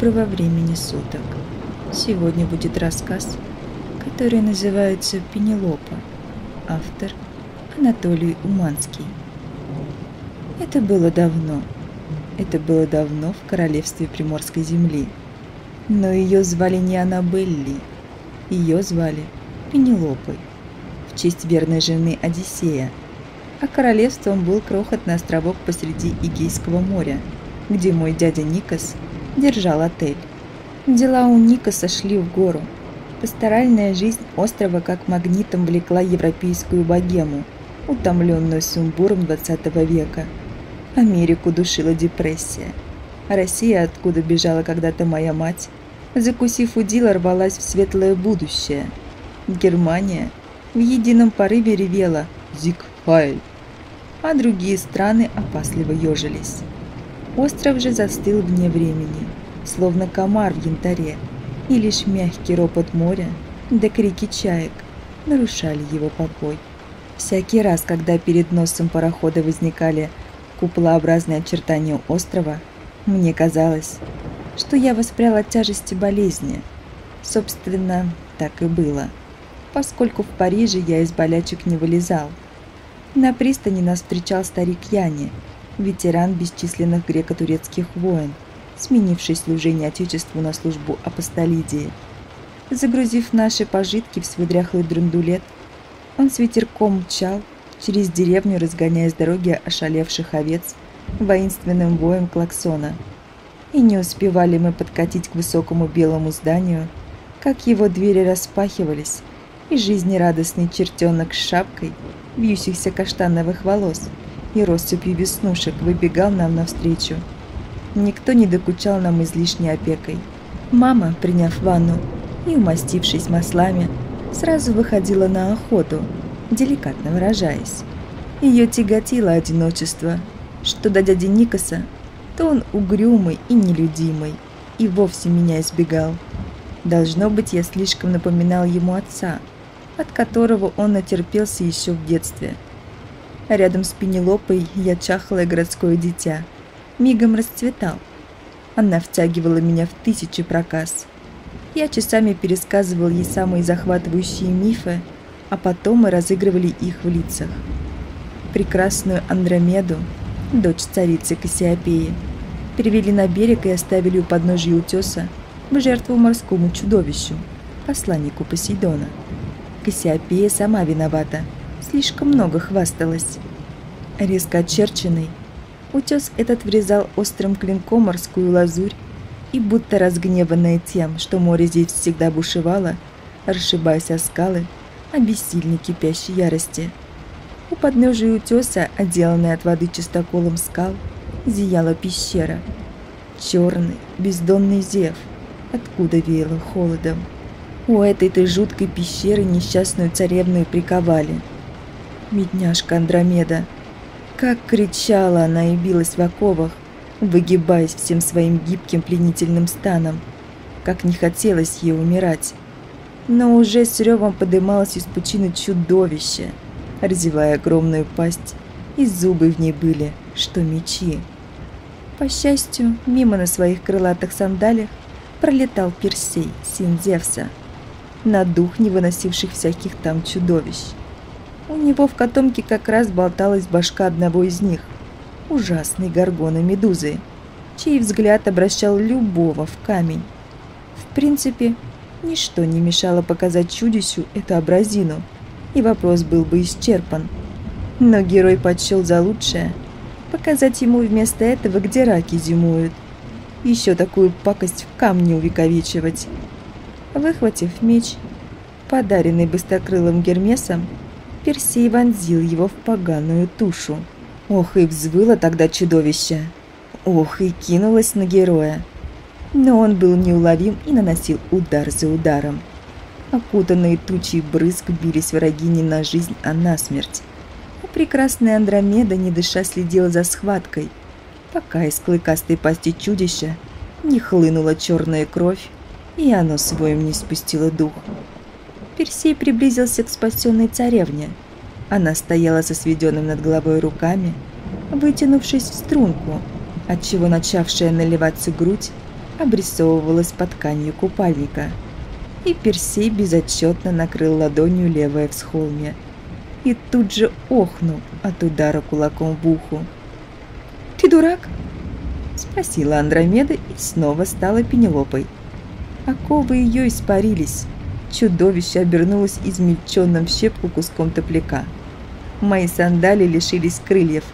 Доброго времени суток. Сегодня будет рассказ, который называется «Пенелопа». Автор Анатолий Уманский. Это было давно. Это было давно в королевстве Приморской земли. Но ее звали не Аннабелли. Ее звали Пенелопой. В честь верной жены Одиссея. А королевством был крохотный островок посреди Игейского моря, где мой дядя Никос держал отель. Дела у Никоса шли в гору. Пасторальная жизнь острова как магнитом влекла европейскую богему, утомленную сумбуром 20 века. Америку душила депрессия. Россия, откуда бежала когда-то моя мать, закусив удила, рвалась в светлое будущее. Германия в едином порыве ревела «Зиг Хайль», а другие страны опасливо ежились. Остров же застыл вне времени, словно комар в янтаре, и лишь мягкий ропот моря да крики чаек нарушали его покой. Всякий раз, когда перед носом парохода возникали куполообразные очертания острова, мне казалось, что я воспряла от тяжести болезни. Собственно, так и было, поскольку в Париже я из болячек не вылезал. На пристани нас встречал старик Яни, ветеран бесчисленных греко-турецких войн, сменивший служение Отечеству на службу апостолидии. Загрузив наши пожитки в свой дряхлый драндулет, он с ветерком мчал через деревню, разгоняя с дороги ошалевших овец воинственным воем клаксона. И не успевали мы подкатить к высокому белому зданию, как его двери распахивались, и жизнерадостный чертенок с шапкой вьющихся каштановых волос и россыпью веснушек выбегал нам навстречу. Никто не докучал нам излишней опекой. Мама, приняв ванну и умастившись маслами, сразу выходила на охоту, деликатно выражаясь. Ее тяготило одиночество, что до дяди Никаса, то он угрюмый и нелюдимый, и вовсе меня избегал. Должно быть, я слишком напоминал ему отца, от которого он натерпелся еще в детстве. Рядом с Пенелопой я чахлое городское дитя – мигом расцветал. Она втягивала меня в тысячи проказ. Я часами пересказывал ей самые захватывающие мифы, а потом мы разыгрывали их в лицах. Прекрасную Андромеду, дочь царицы Кассиопеи, перевели на берег и оставили у подножия утеса в жертву морскому чудовищу, посланнику Посейдона. Кассиопея сама виновата, слишком много хвасталась. Резко очерченный, Утес этот врезал острым клинком морскую лазурь, и будто разгневанная тем, что море здесь всегда бушевало, расшибаясь о скалы, обессильно кипящей ярости. У подножия утеса, отделанной от воды чистоколом скал, зияла пещера. Черный, бездонный зев, откуда веяло холодом. У этой-то жуткой пещеры несчастную царевну приковали. Бедняжка Андромеда — как кричала она и билась в оковах, выгибаясь всем своим гибким пленительным станом. Как не хотелось ей умирать. Но уже с ревом подымалось из пучины чудовище, разевая огромную пасть, и зубы в ней были, что мечи. По счастью, мимо на своих крылатых сандалиях пролетал Персей, сын Зевса, на дух не выносивших всяких там чудовищ. У него в котомке как раз болталась башка одного из них, ужасной горгоны Медузы, чей взгляд обращал любого в камень. В принципе, ничто не мешало показать чудищу эту образину, и вопрос был бы исчерпан. Но герой подсчел за лучшее показать ему вместо этого, где раки зимуют. Еще такую пакость в камне увековечивать. Выхватив меч, подаренный быстрокрылым Гермесом, Персей вонзил его в поганую тушу. Ох, и взвыло тогда чудовище. Ох, и кинулось на героя. Но он был неуловим и наносил удар за ударом. Окутанные тучей брызг бились враги не на жизнь, а на смерть. А прекрасная Андромеда, не дыша, следила за схваткой, пока из клыкастой пасти чудища не хлынула черная кровь, и оно своим не спустило дух. Персей приблизился к спасенной царевне. Она стояла со сведенным над головой руками, вытянувшись в струнку, отчего начавшая наливаться грудь обрисовывалась под тканью купальника. И Персей безотчетно накрыл ладонью левое всхолме. И тут же охнул от удара кулаком в ухо. «Ты дурак?» – спросила Андромеда и снова стала Пенелопой. Оковы ее испарились. Чудовище обернулось измельченным в щепку куском топляка. Мои сандали лишились крыльев,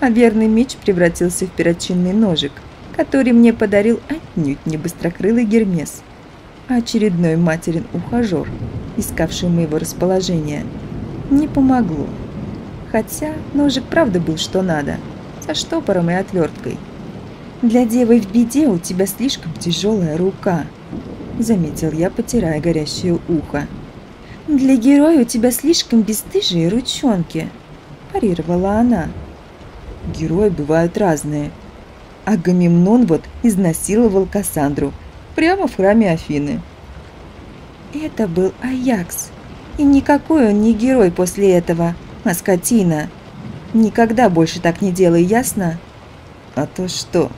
а верный меч превратился в перочинный ножик, который мне подарил отнюдь не быстрокрылый Гермес, а очередной материн ухажер, искавший моего расположения. Не помогло. Хотя ножик правда был что надо, со штопором и отверткой. «Для девы в беде у тебя слишком тяжелая рука», — заметил я, потирая горящее ухо. «Для героя у тебя слишком бесстыжие ручонки», – парировала она. «Герои бывают разные. Агамемнон вот изнасиловал Кассандру прямо в храме Афины». «Это был Аякс. И никакой он не герой после этого, а скотина. Никогда больше так не делай, ясно?» «А то что?»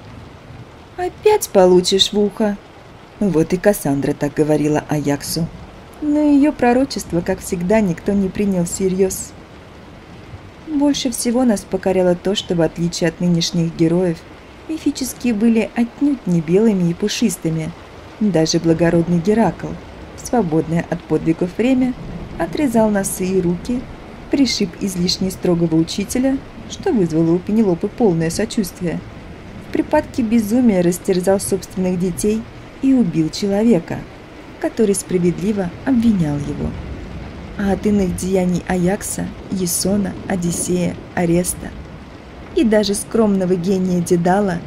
«Опять получишь в ухо». Вот и Кассандра так говорила Аяксу но ее пророчество, как всегда, никто не принял всерьез. Больше всего нас покоряло то, что, в отличие от нынешних героев, мифические были отнюдь не белыми и пушистыми. Даже благородный Геракл, свободное от подвигов время, отрезал носы и руки, пришиб излишне строгого учителя, что вызвало у Пенелопы полное сочувствие. В припадке безумия растерзал собственных детей и убил человека – который справедливо обвинял его. А от иных деяний Аякса, Есона, Одиссея, Ареста и даже скромного гения Дедала,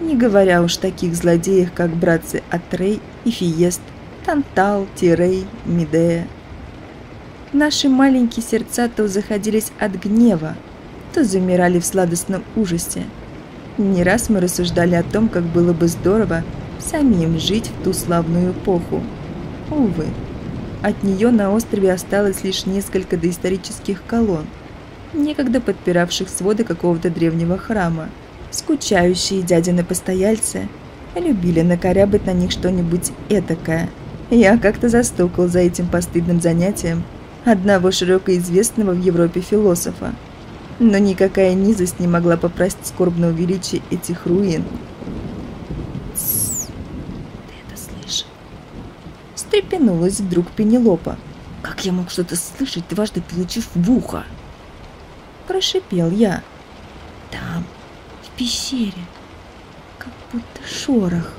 не говоря уж таких злодеях, как братцы Атрей и Фиест, Тантал, Тирей, Медея. Наши маленькие сердца то заходились от гнева, то замирали в сладостном ужасе. Не раз мы рассуждали о том, как было бы здорово самим жить в ту славную эпоху, Увы, от нее на острове осталось лишь несколько доисторических колонн, некогда подпиравших своды какого-то древнего храма. Скучающие дядины постояльцы любили накорябать на них что-нибудь этакое. Я как-то застукал за этим постыдным занятием одного широко известного в Европе философа. Но никакая низость не могла попросить скорбного величия этих руин – встрепенулась вдруг Пенелопа. «Как я мог что-то слышать, дважды получив в ухо?» Прошипел я. «Там, в пещере, как будто шорох».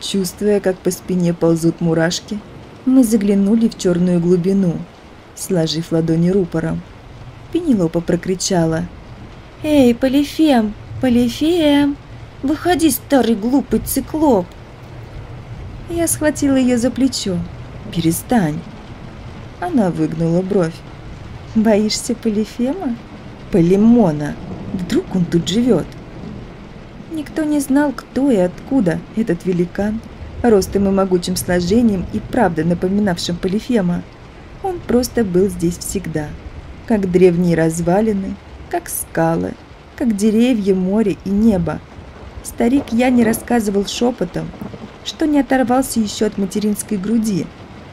Чувствуя, как по спине ползут мурашки, мы заглянули в черную глубину, сложив ладони рупором. Пенелопа прокричала. «Эй, Полифем! Полифем! Выходи, старый глупый циклоп!» Я схватила ее за плечо. «Перестань!» Она выгнула бровь. «Боишься Полифема?» «Полимона! Вдруг он тут живет?» Никто не знал, кто и откуда этот великан, ростом и могучим сложением и правда напоминавшим Полифема. Он просто был здесь всегда, как древние развалины, как скалы, как деревья, море и небо. Старик я не рассказывал шепотом, что не оторвался еще от материнской груди,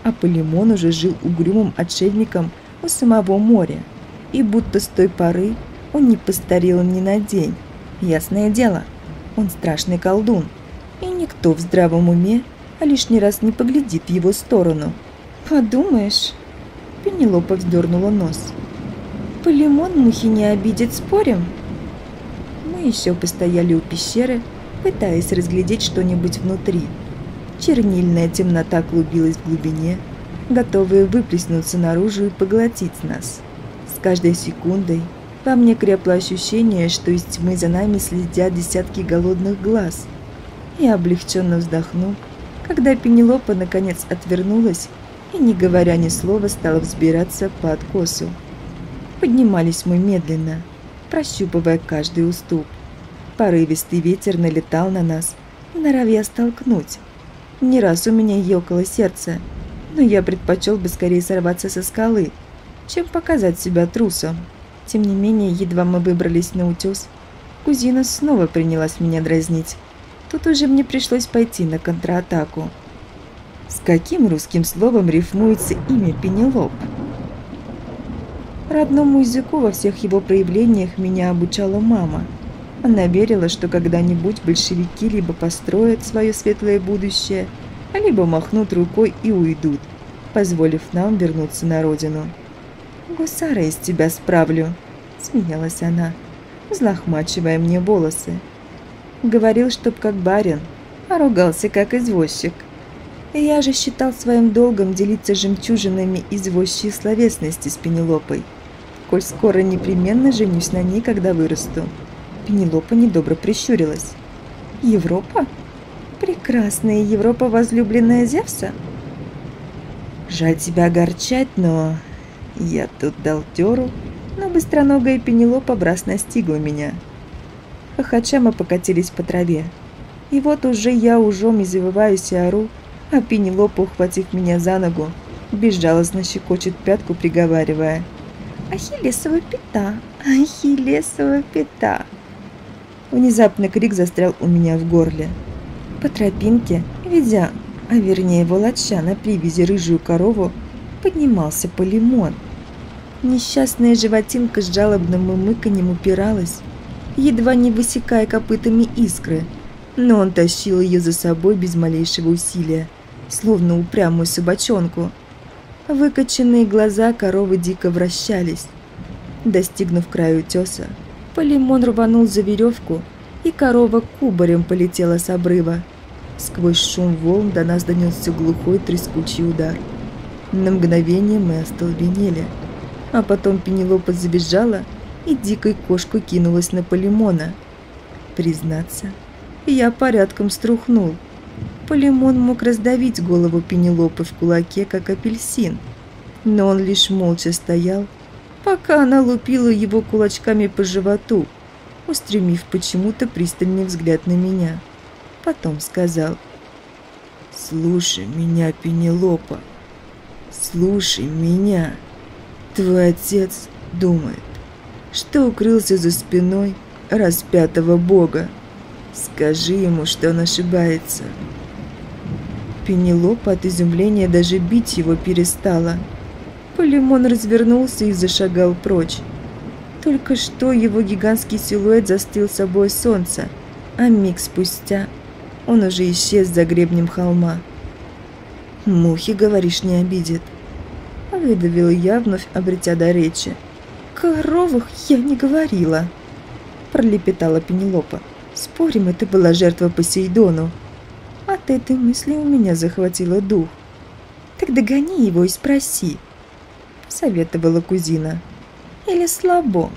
а Полимон уже жил угрюмым отшельником у самого моря. И будто с той поры он не постарел ни на день. Ясное дело, он страшный колдун, и никто в здравом уме а лишний раз не поглядит в его сторону. «Подумаешь...» Пенелопа вздернула нос. «Полимон мухи не обидит, спорим?» Мы еще постояли у пещеры, пытаясь разглядеть что-нибудь внутри. Чернильная темнота клубилась в глубине, готовая выплеснуться наружу и поглотить нас. С каждой секундой во мне крепло ощущение, что из тьмы за нами следят десятки голодных глаз. Я облегченно вздохнул, когда Пенелопа наконец отвернулась и, не говоря ни слова, стала взбираться по откосу. Поднимались мы медленно, прощупывая каждый уступ. Порывистый ветер налетал на нас, норовя столкнуть. Не раз у меня ёкало сердце, но я предпочел бы скорее сорваться со скалы, чем показать себя трусом. Тем не менее, едва мы выбрались на утес, кузина снова принялась меня дразнить. Тут уже мне пришлось пойти на контратаку. С каким русским словом рифмуется имя Пенелоп? Родному языку во всех его проявлениях меня обучала мама. Она верила, что когда-нибудь большевики либо построят свое светлое будущее, либо махнут рукой и уйдут, позволив нам вернуться на родину. «Гусара из тебя справлю», — смеялась она, взлохмачивая мне волосы. Говорил, чтоб как барин, а ругался как извозчик. Я же считал своим долгом делиться жемчужинами извозчей словесности с Пенелопой коль скоро непременно женюсь на ней, когда вырасту. Пенелопа недобро прищурилась. Европа? Прекрасная Европа, возлюбленная Зевса? Жаль тебя огорчать, но... Я тут дал теру, но быстроногая Пенелопа в раз настигла меня. Хохоча мы покатились по траве. И вот уже я ужом извиваюсь и ору, а Пенелопа, ухватив меня за ногу, безжалостно щекочет пятку, приговаривая – Ахиллесова пята! Ахиллесова пята!» Внезапный крик застрял у меня в горле. По тропинке, ведя, а вернее волоча на привязи рыжую корову, поднимался полимон. Несчастная животинка с жалобным мымыканьем упиралась, едва не высекая копытами искры, но он тащил ее за собой без малейшего усилия, словно упрямую собачонку – Выкоченные глаза коровы дико вращались. Достигнув краю утеса, Полимон рванул за веревку, и корова кубарем полетела с обрыва. Сквозь шум волн до нас донесся глухой трескучий удар. На мгновение мы остолбенели, а потом Пенелопа завизжала и дикой кошкой кинулась на Полимона. Признаться, я порядком струхнул – Полимон мог раздавить голову Пенелопы в кулаке, как апельсин, но он лишь молча стоял, пока она лупила его кулачками по животу, устремив почему-то пристальный взгляд на меня. Потом сказал «Слушай меня, Пенелопа, слушай меня. Твой отец думает, что укрылся за спиной распятого бога. Скажи ему, что он ошибается». Пенелопа от изумления даже бить его перестала. Полимон развернулся и зашагал прочь. Только что его гигантский силуэт застыл собой солнца, а миг спустя он уже исчез за гребнем холма. «Мухи, говоришь, не обидит?» Выдавила я, вновь обретя до речи. «Коровах я не говорила», пролепетала Пенелопа. «Спорим, это была жертва Посейдону». От этой мысли у меня захватило дух. «Так догони его и спроси», — посоветовала кузина. «Или слабо?»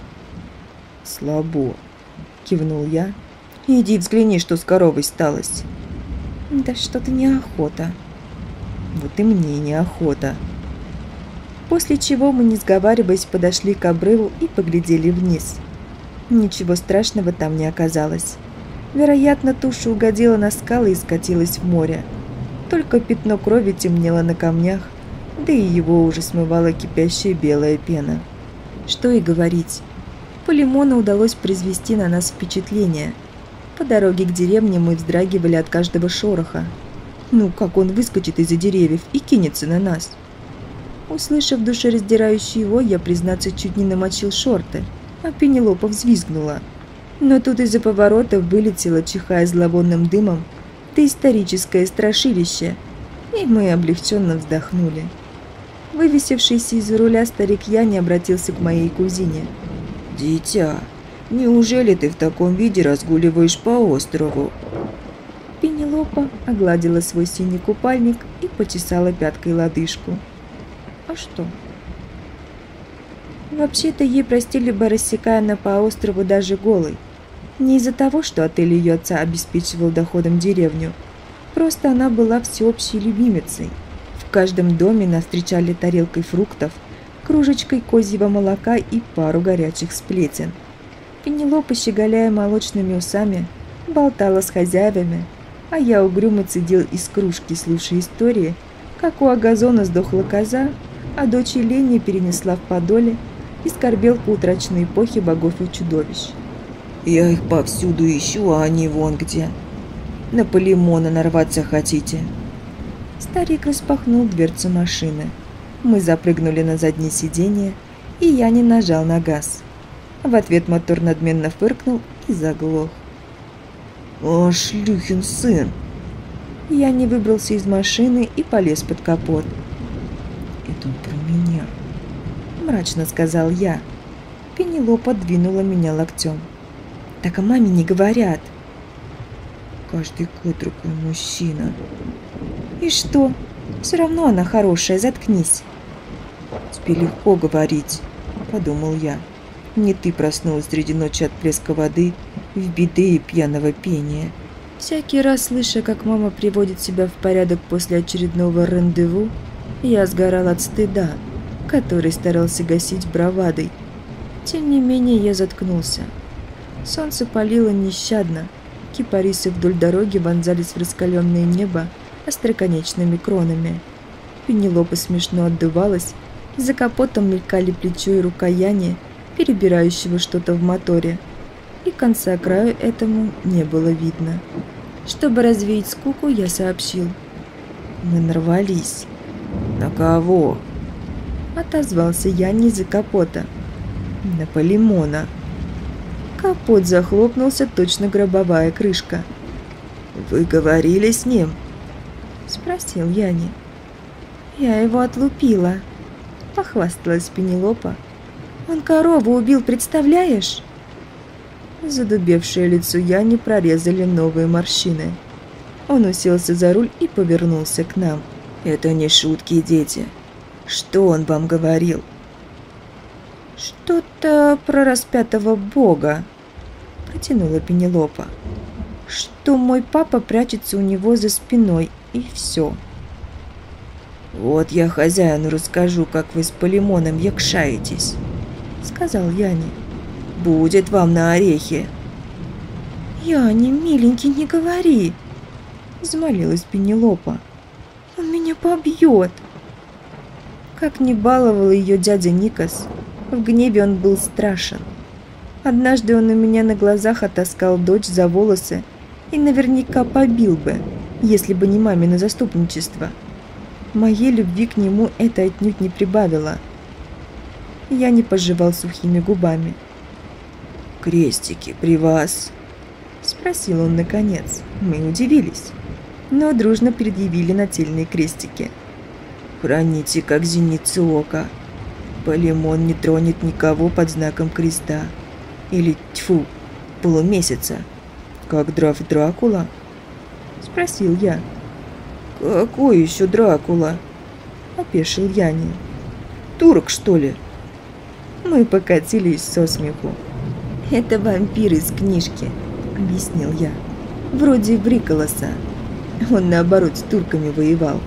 «Слабо», — кивнул я. «Иди взгляни, что с коровой сталось». «Да что-то неохота». «Вот и мне неохота». После чего мы, не сговариваясь, подошли к обрыву и поглядели вниз. Ничего страшного там не оказалось. Вероятно, туша угодила на скалы и скатилась в море. Только пятно крови темнело на камнях, да и его уже смывала кипящая белая пена. Что и говорить. По лимону удалось произвести на нас впечатление. По дороге к деревне мы вздрагивали от каждого шороха. Ну, как он выскочит из-за деревьев и кинется на нас. Услышав душераздирающий его, я, признаться, чуть не намочил шорты, а Пенелопа взвизгнула – но тут из-за поворота вылетело, чихая зловонным дымом, доисторическое страшилище, и мы облегченно вздохнули. Вывесившийся из руля старик Яни обратился к моей кузине. «Дитя, неужели ты в таком виде разгуливаешь по острову?» Пенелопа огладила свой синий купальник и почесала пяткой лодыжку. «А что?» Вообще-то ей простили бы, рассекая на по острову даже голой – не из-за того, что отель ее отца обеспечивал доходом деревню. Просто она была всеобщей любимицей. Каждом доме нас встречали тарелкой фруктов, кружечкой козьего молока и пару горячих сплетен. Пенелопа, щеголяя молочными усами, болтала с хозяевами, а я угрюмо цедил из кружки, слушая истории, как у Агазона сдохла коза, а дочь Елене перенесла в Подоле и скорбел по утраченной эпохе богов и чудовищ. Я их повсюду ищу, а они вон где. На полимона нарваться хотите?» Старик распахнул дверцу машины. Мы запрыгнули на заднее сиденье, и я не нажал на газ. В ответ мотор надменно фыркнул и заглох. «О, шлюхин сын!» Я не выбрался из машины и полез под капот. «Это про меня», — мрачно сказал я. Пенелопа двинула меня локтем. «Так о маме не говорят». «Каждый кот другой мужчина». «И что? Все равно она хорошая, заткнись». «Тебе легко говорить», — подумал я. «Не ты проснулась среди ночи от плеска воды в беды и пьяного пения». Всякий раз, слыша, как мама приводит себя в порядок после очередного рандеву, я сгорал от стыда, который старался гасить бравадой. Тем не менее, я заткнулся. Солнце палило нещадно, кипарисы вдоль дороги вонзались в раскаленное небо остроконечными кронами. Пенелопа смешно отдувалась, за капотом мелькали плечо и рукояние, перебирающего что-то в моторе, и конца краю этому не было видно. Чтобы развеять скуку, я сообщил. Мы нарвались. На кого? Отозвался я не за капота. На полимона. Капот захлопнулся, точно гробовая крышка. «Вы говорили с ним?» Спросил Яни. «Я его отлупила», — похвасталась Пенелопа. «Он корову убил, представляешь?» Задубевшее лицо Яни прорезали новые морщины. Он уселся за руль и повернулся к нам. «Это не шутки, дети. Что он вам говорил?» «Что-то про распятого бога», – протянула Пенелопа. «Что мой папа прячется у него за спиной, и все». «Вот я хозяину расскажу, как вы с Полимоном якшаетесь», – сказал Яни будет вам на орехи. Я не миленький, не говори, взмолилась Пенелопа. Он меня побьет. Как не баловал ее дядя Никас, в гневе он был страшен. Однажды он у меня на глазах оттаскал дочь за волосы и наверняка побил бы, если бы не мамино заступничество. Моей любви к нему это отнюдь не прибавило. Я не пожевал сухими губами крестики при вас?» Спросил он наконец. Мы удивились, но дружно предъявили нательные крестики. «Храните, как зеницу ока. Полимон не тронет никого под знаком креста. Или, тьфу, полумесяца. Как драф Дракула?» Спросил я. «Какой еще Дракула?» Опешил Яни. «Турок, что ли?» Мы покатились со смеху. «Это вампир из книжки», — объяснил я. «Вроде Бриколоса. Он, наоборот, с турками воевал».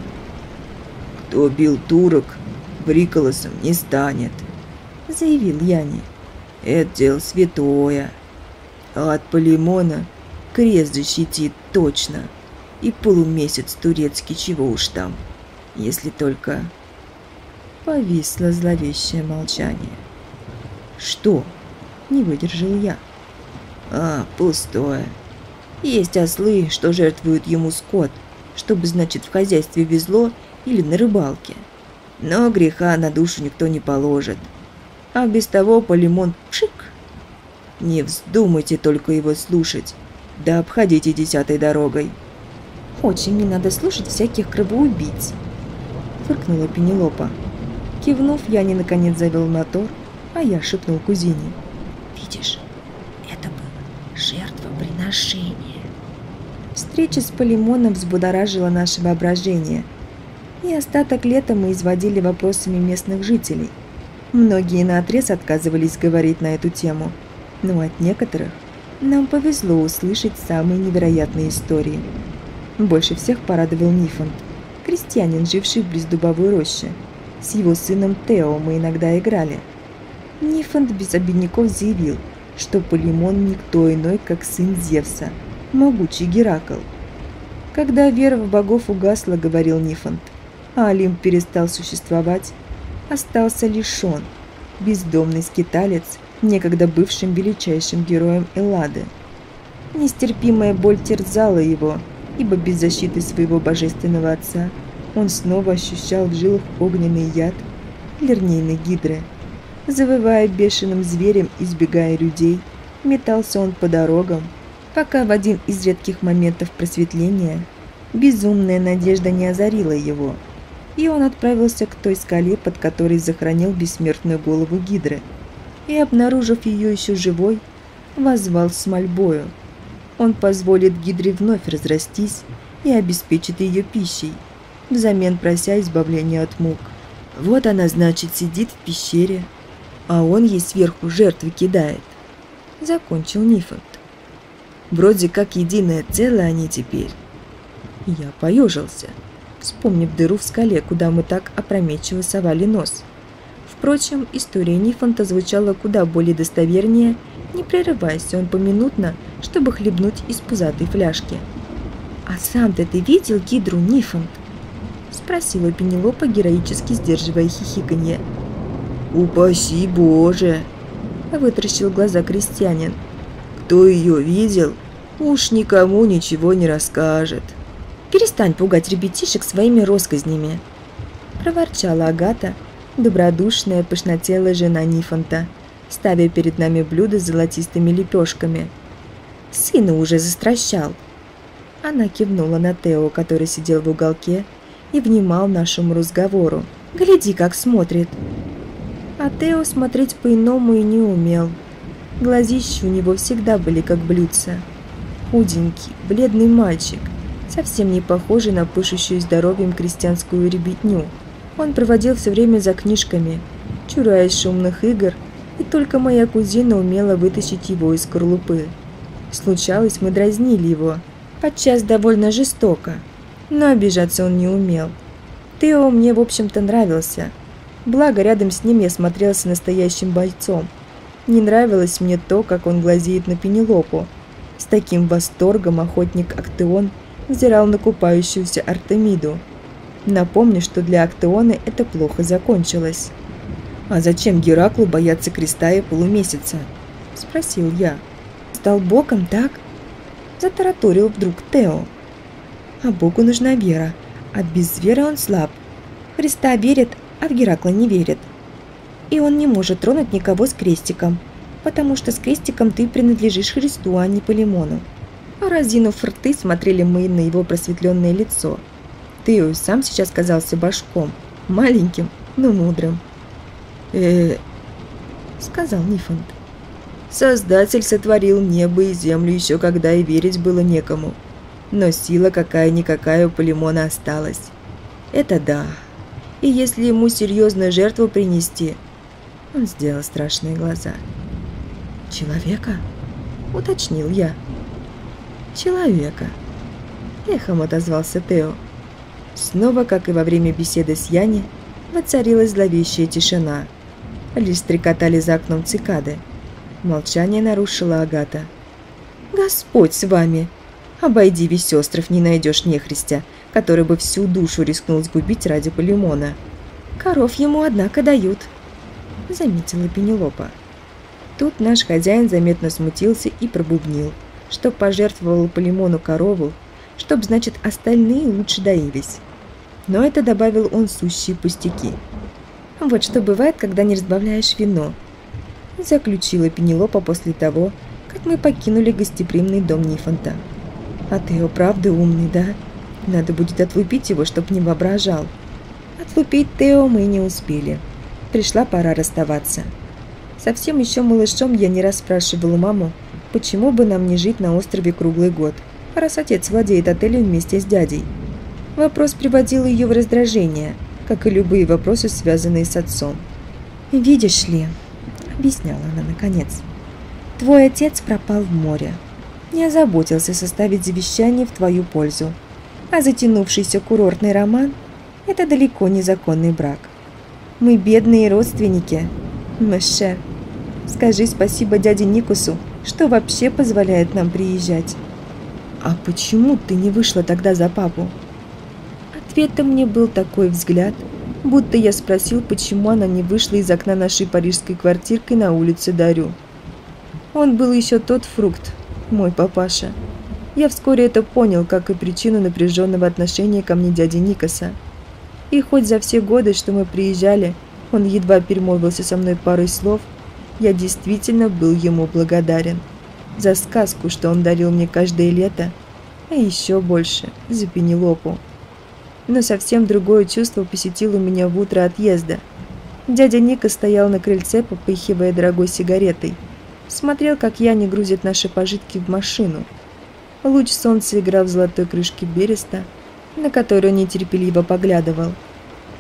«Кто бил турок, Бриколосом не станет», — заявил Яни. «Это дело святое. А от Полимона крест защитит точно. И полумесяц турецкий чего уж там, если только...» Повисло зловещее молчание. «Что?» не выдержал я. А, пустое. Есть ослы, что жертвуют ему скот, чтобы, значит, в хозяйстве везло или на рыбалке. Но греха на душу никто не положит. А без того полимон пшик. Не вздумайте только его слушать, да обходите десятой дорогой. Очень не надо слушать всяких кровоубийц, фыркнула Пенелопа. Кивнув, я не наконец завел мотор, а я шепнул кузине. Видишь, это было жертвоприношение. Встреча с Полимоном взбудоражила наше воображение. И остаток лета мы изводили вопросами местных жителей. Многие наотрез отказывались говорить на эту тему, но от некоторых нам повезло услышать самые невероятные истории. Больше всех порадовал Нифонт, крестьянин, живший близ дубовой рощи. С его сыном Тео мы иногда играли – Нифонт без обидников заявил, что Полимон никто иной, как сын Зевса, могучий Геракл. Когда вера в богов угасла, говорил Нифонт, а Олимп перестал существовать, остался лишь он, бездомный скиталец, некогда бывшим величайшим героем Эллады. Нестерпимая боль терзала его, ибо без защиты своего божественного отца он снова ощущал в жилах огненный яд лернейной гидры. Завывая бешеным зверем, избегая людей, метался он по дорогам, пока в один из редких моментов просветления безумная надежда не озарила его, и он отправился к той скале, под которой захоронил бессмертную голову Гидры, и, обнаружив ее еще живой, возвал с мольбою. Он позволит Гидре вновь разрастись и обеспечит ее пищей, взамен прося избавления от мук. Вот она, значит, сидит в пещере, а он ей сверху жертвы кидает. Закончил Нифонт. Вроде как единое целое они теперь. Я поежился, вспомнив дыру в скале, куда мы так опрометчиво совали нос. Впрочем, история Нифонта звучала куда более достовернее, не прерываясь он поминутно, чтобы хлебнуть из пузатой фляжки. «А сам-то ты видел гидру Нифонт?» — спросила Пенелопа, героически сдерживая хихиканье. «Упаси Боже!» — вытаращил глаза крестьянин. «Кто ее видел, уж никому ничего не расскажет». «Перестань пугать ребятишек своими росказнями!» — проворчала Агата, добродушная, пышнотелая жена Нифонта, ставя перед нами блюдо с золотистыми лепешками. «Сына уже застращал!» Она кивнула на Тео, который сидел в уголке и внимал нашему разговору. «Гляди, как смотрит!» А Тео смотреть по-иному и не умел. Глазища у него всегда были как блюдца. Худенький, бледный мальчик, совсем не похожий на пышущую здоровьем крестьянскую ребятню. Он проводил все время за книжками, чураясь шумных игр, и только моя кузина умела вытащить его из скорлупы. Случалось, мы дразнили его, подчас довольно жестоко, но обижаться он не умел. Тео мне, в общем-то, нравился – Благо, рядом с ним я смотрелся настоящим бойцом. Не нравилось мне то, как он глазеет на Пенелопу. С таким восторгом охотник Актеон взирал на купающуюся Артемиду. Напомню, что для Актеона это плохо закончилось. «А зачем Гераклу бояться креста и полумесяца?» – спросил я. «Стал боком, так?» – затараторил вдруг Тео. «А Богу нужна вера, а без веры он слаб. Христа верит, а в Геракла не верит. И он не может тронуть никого с крестиком, потому что с крестиком ты принадлежишь Христу, а не Полимону. А разинув рты, смотрели мы на его просветленное лицо. Ты сам сейчас казался башком, маленьким, но мудрым. э сказал Нифонт. Создатель сотворил небо и землю еще когда и верить было некому. Но сила какая-никакая у Полимона осталась. Это да и если ему серьезную жертву принести. Он сделал страшные глаза. «Человека?» – уточнил я. «Человека», – эхом отозвался Тео. Снова, как и во время беседы с Яни, воцарилась зловещая тишина. Лишь стрекотали за окном цикады. Молчание нарушила Агата. «Господь с вами! Обойди весь остров, не найдешь нехристя, который бы всю душу рискнул сгубить ради Полимона. Коров ему, однако, дают, заметила Пенелопа. Тут наш хозяин заметно смутился и пробубнил, что пожертвовал Полимону корову, чтоб, значит, остальные лучше доились. Но это добавил он сущие пустяки. Вот что бывает, когда не разбавляешь вино, заключила Пенелопа после того, как мы покинули гостеприимный дом Нифонта. А ты, о правда, умный, да? Надо будет отлупить его, чтоб не воображал. Отлупить Тео мы не успели. Пришла пора расставаться. Совсем еще малышом я не раз спрашивала маму, почему бы нам не жить на острове круглый год, раз отец владеет отелем вместе с дядей. Вопрос приводил ее в раздражение, как и любые вопросы, связанные с отцом. «Видишь ли», — объясняла она наконец, — «твой отец пропал в море. Не озаботился составить завещание в твою пользу а затянувшийся курортный роман – это далеко не законный брак. Мы бедные родственники. Мэше, скажи спасибо дяде Никусу, что вообще позволяет нам приезжать. А почему ты не вышла тогда за папу? Ответом мне был такой взгляд, будто я спросил, почему она не вышла из окна нашей парижской квартирки на улице Дарю. Он был еще тот фрукт, мой папаша. Я вскоре это понял, как и причину напряженного отношения ко мне дяди Никаса. И хоть за все годы, что мы приезжали, он едва перемолвился со мной парой слов, я действительно был ему благодарен за сказку, что он дарил мне каждое лето, а еще больше за Пенелопу. Но совсем другое чувство посетило меня в утро отъезда. Дядя Ника стоял на крыльце, попыхивая дорогой сигаретой. Смотрел, как я не грузит наши пожитки в машину – Луч солнца играл в золотой крышке береста, на которую нетерпеливо поглядывал.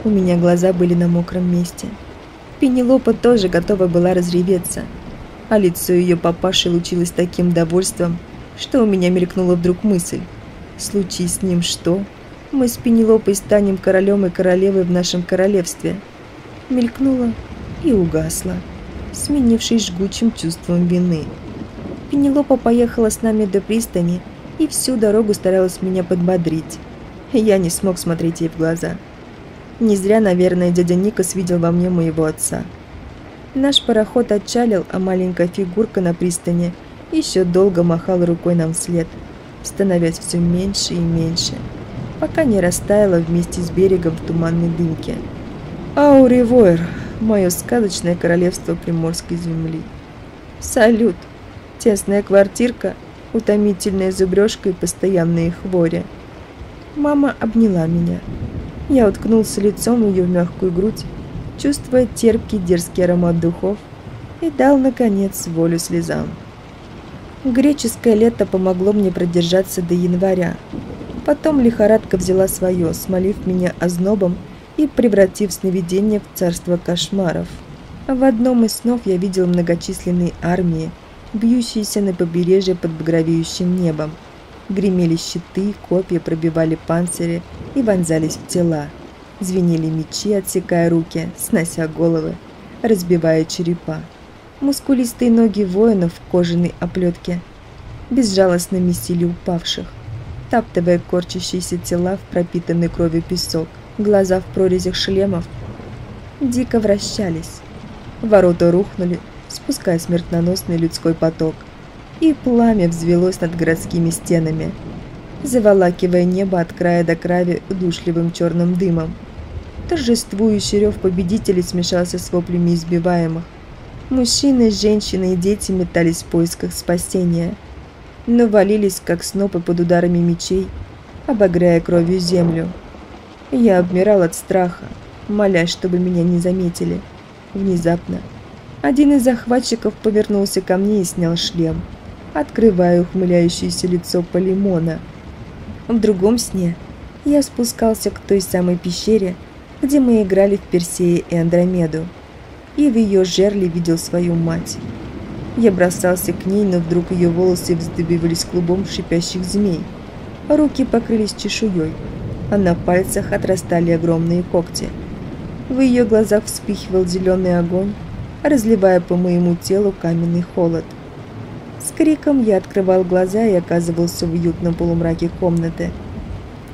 У меня глаза были на мокром месте. Пенелопа тоже готова была разреветься, а лицо ее папаши лучилось таким довольством, что у меня мелькнула вдруг мысль. Случись с ним что, мы с Пенелопой станем королем и королевой в нашем королевстве. Мелькнула и угасла, сменившись жгучим чувством вины. Пенелопа поехала с нами до пристани, и всю дорогу старалась меня подбодрить. Я не смог смотреть ей в глаза. Не зря, наверное, дядя Никас видел во мне моего отца. Наш пароход отчалил, а маленькая фигурка на пристани еще долго махала рукой нам вслед, становясь все меньше и меньше, пока не растаяла вместе с берегом в туманной дымке. Ауривойр, мое сказочное королевство приморской земли. Салют, тесная квартирка утомительная зубрежка и постоянные хвори. Мама обняла меня. Я уткнулся лицом ее в мягкую грудь, чувствуя терпкий дерзкий аромат духов, и дал, наконец, волю слезам. Греческое лето помогло мне продержаться до января. Потом лихорадка взяла свое, смолив меня ознобом и превратив сновидение в царство кошмаров. В одном из снов я видел многочисленные армии, бьющиеся на побережье под багровеющим небом. Гремели щиты, копья пробивали панцири и вонзались в тела. Звенели мечи, отсекая руки, снося головы, разбивая черепа. Мускулистые ноги воинов в кожаной оплетке безжалостно месили упавших, таптывая корчащиеся тела в пропитанный кровью песок. Глаза в прорезях шлемов дико вращались. Ворота рухнули, спуская смертоносный людской поток. И пламя взвелось над городскими стенами, заволакивая небо от края до края удушливым черным дымом. Торжествующий рев победителей смешался с воплями избиваемых. Мужчины, женщины и дети метались в поисках спасения, но валились, как снопы под ударами мечей, обогряя кровью землю. Я обмирал от страха, молясь, чтобы меня не заметили. Внезапно один из захватчиков повернулся ко мне и снял шлем, открывая ухмыляющееся лицо Полимона. В другом сне я спускался к той самой пещере, где мы играли в Персея и Андромеду, и в ее жерле видел свою мать. Я бросался к ней, но вдруг ее волосы вздыбивались клубом шипящих змей. Руки покрылись чешуей, а на пальцах отрастали огромные когти. В ее глазах вспыхивал зеленый огонь, разливая по моему телу каменный холод. С криком я открывал глаза и оказывался в уютном полумраке комнаты.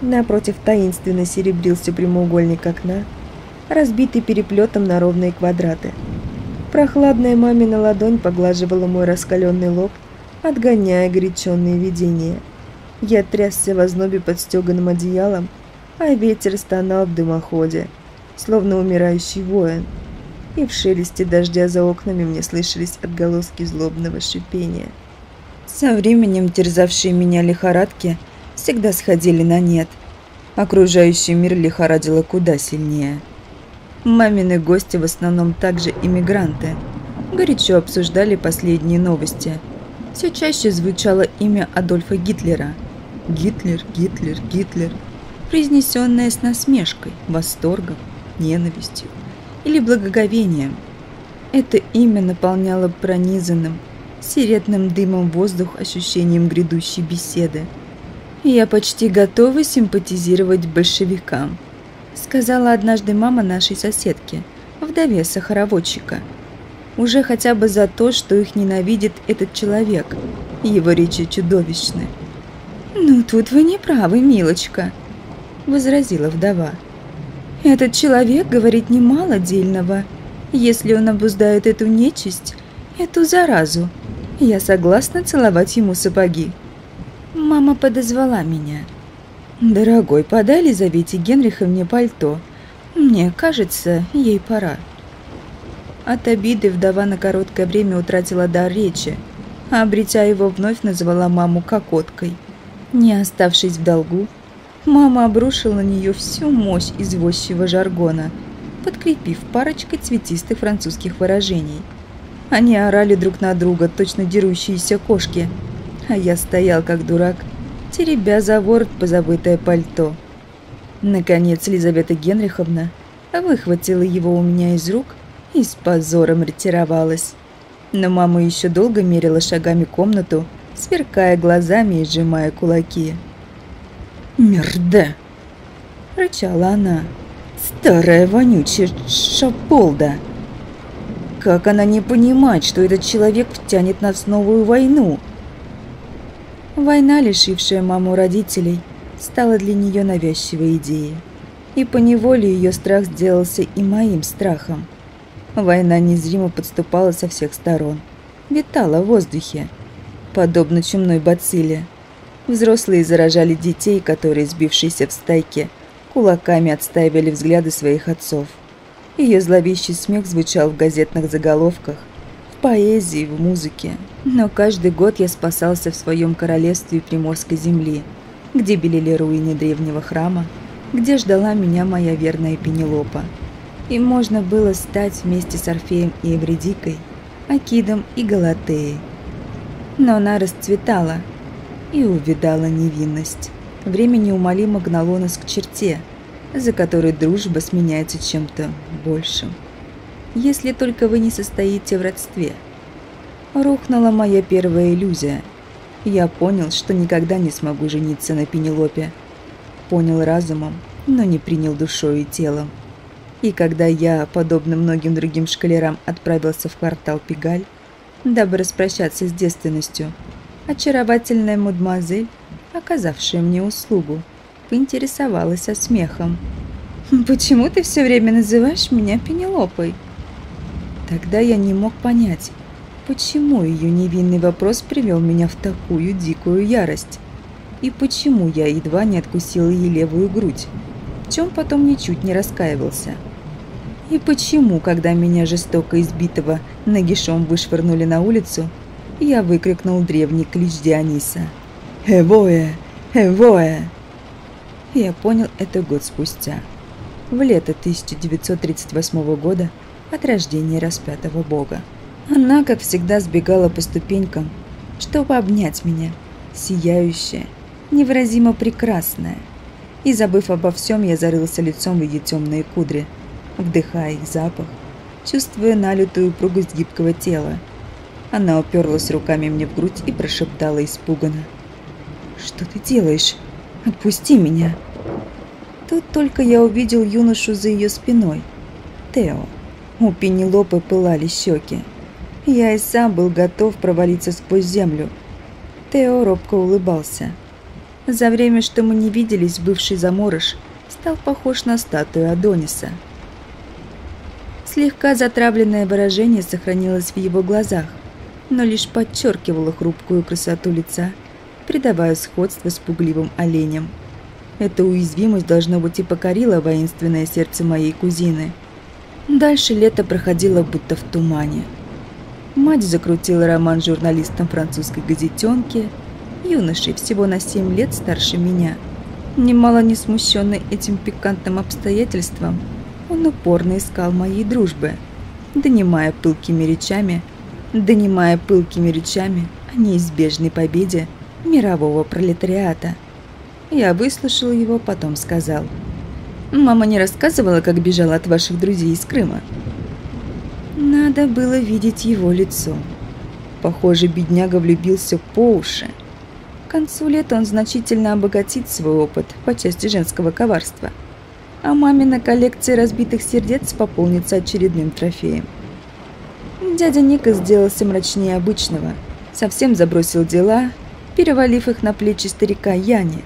Напротив таинственно серебрился прямоугольник окна, разбитый переплетом на ровные квадраты. Прохладная мамина ладонь поглаживала мой раскаленный лоб, отгоняя горяченные видения. Я трясся в ознобе под стеганым одеялом, а ветер стонал в дымоходе, словно умирающий воин – и в шелесте дождя за окнами мне слышались отголоски злобного шипения. Со временем терзавшие меня лихорадки всегда сходили на нет. Окружающий мир лихорадило куда сильнее. Мамины гости в основном также иммигранты. Горячо обсуждали последние новости. Все чаще звучало имя Адольфа Гитлера. Гитлер, Гитлер, Гитлер. Произнесенное с насмешкой, восторгом, ненавистью или благоговением. Это имя наполняло пронизанным, сиретным дымом воздух ощущением грядущей беседы. «Я почти готова симпатизировать большевикам», сказала однажды мама нашей соседки, вдове сахароводчика. Уже хотя бы за то, что их ненавидит этот человек, его речи чудовищны. «Ну, тут вы не правы, милочка», — возразила вдова. Этот человек говорит немало дельного. Если он обуздает эту нечисть, эту заразу, я согласна целовать ему сапоги. Мама подозвала меня. «Дорогой, подай Лизавете Генриховне пальто. Мне кажется, ей пора». От обиды вдова на короткое время утратила дар речи, а обретя его вновь назвала маму кокоткой. Не оставшись в долгу, мама обрушила на нее всю мощь извозчего жаргона, подкрепив парочкой цветистых французских выражений. Они орали друг на друга, точно дерущиеся кошки, а я стоял как дурак, теребя за ворот позабытое пальто. Наконец Елизавета Генриховна выхватила его у меня из рук и с позором ретировалась. Но мама еще долго мерила шагами комнату, сверкая глазами и сжимая кулаки. «Мерда!» – рычала она. «Старая вонючая шаполда!» Как она не понимает, что этот человек втянет нас в новую войну? Война, лишившая маму родителей, стала для нее навязчивой идеей. И поневоле ее страх сделался и моим страхом. Война незримо подступала со всех сторон, витала в воздухе, подобно чумной бацилле. Взрослые заражали детей, которые, сбившиеся в стайке, кулаками отстаивали взгляды своих отцов. Ее зловещий смех звучал в газетных заголовках, поэзии, в музыке. Но каждый год я спасался в своем королевстве Приморской земли, где белели руины древнего храма, где ждала меня моя верная Пенелопа и можно было стать вместе с Орфеем и Эвредикой, Акидом и Галатеей. Но она расцветала и увидала невинность. Время неумолимо гнало нас к черте, за которой дружба сменяется чем-то большим. Если только вы не состоите в родстве. Рухнула моя первая иллюзия. Я понял, что никогда не смогу жениться на Пенелопе. Понял разумом, но не принял душой и телом. И когда я, подобно многим другим шкалерам, отправился в квартал Пигаль, дабы распрощаться с девственностью, очаровательная мадемуазель, оказавшая мне услугу, поинтересовалась со смехом. «Почему ты все время называешь меня Пенелопой?» Тогда я не мог понять, почему ее невинный вопрос привел меня в такую дикую ярость, и почему я едва не откусил ей левую грудь, в чем потом ничуть не раскаивался. И почему, когда меня жестоко избитого нагишом вышвырнули на улицу, я выкрикнул древний клич Диониса «Эвоэ! Эвоэ!» Я понял это год спустя, в лето 1938 года от рождения распятого бога. Она, как всегда, сбегала по ступенькам, чтобы обнять меня, сияющая, невыразимо прекрасная. И, забыв обо всем, я зарылся лицом в ее темные кудри – вдыхая их запах, чувствуя налитую упругость гибкого тела. Она уперлась руками мне в грудь и прошептала испуганно. «Что ты делаешь? Отпусти меня!» Тут только я увидел юношу за ее спиной. Тео. У Пенелопы пылали щеки. Я и сам был готов провалиться сквозь землю. Тео робко улыбался. За время, что мы не виделись, бывший заморыш стал похож на статую Адониса – Слегка затравленное выражение сохранилось в его глазах, но лишь подчеркивало хрупкую красоту лица, придавая сходство с пугливым оленем. Эта уязвимость, должно быть, и покорила воинственное сердце моей кузины. Дальше лето проходило будто в тумане. Мать закрутила роман с журналистом французской газетенки, юношей всего на семь лет старше меня. Немало не смущенный этим пикантным обстоятельством – он упорно искал моей дружбы, донимая пылкими речами, донимая пылкими речами о неизбежной победе мирового пролетариата. Я выслушал его, потом сказал. «Мама не рассказывала, как бежала от ваших друзей из Крыма?» Надо было видеть его лицо. Похоже, бедняга влюбился по уши. К концу лета он значительно обогатит свой опыт по части женского коварства – а мамина коллекция разбитых сердец пополнится очередным трофеем. Дядя Ника сделался мрачнее обычного, совсем забросил дела, перевалив их на плечи старика Яни,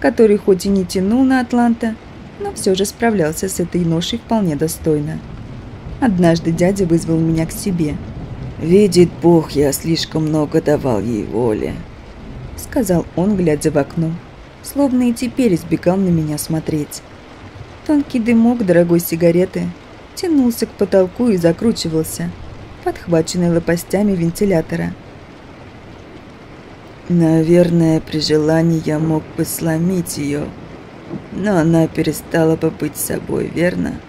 который хоть и не тянул на Атланта, но все же справлялся с этой ношей вполне достойно. Однажды дядя вызвал меня к себе. «Видит Бог, я слишком много давал ей воли». — сказал он, глядя в окно, словно и теперь избегал на меня смотреть. Тонкий дымок дорогой сигареты тянулся к потолку и закручивался, подхваченный лопастями вентилятора. Наверное, при желании я мог бы сломить ее, но она перестала бы быть собой, верно?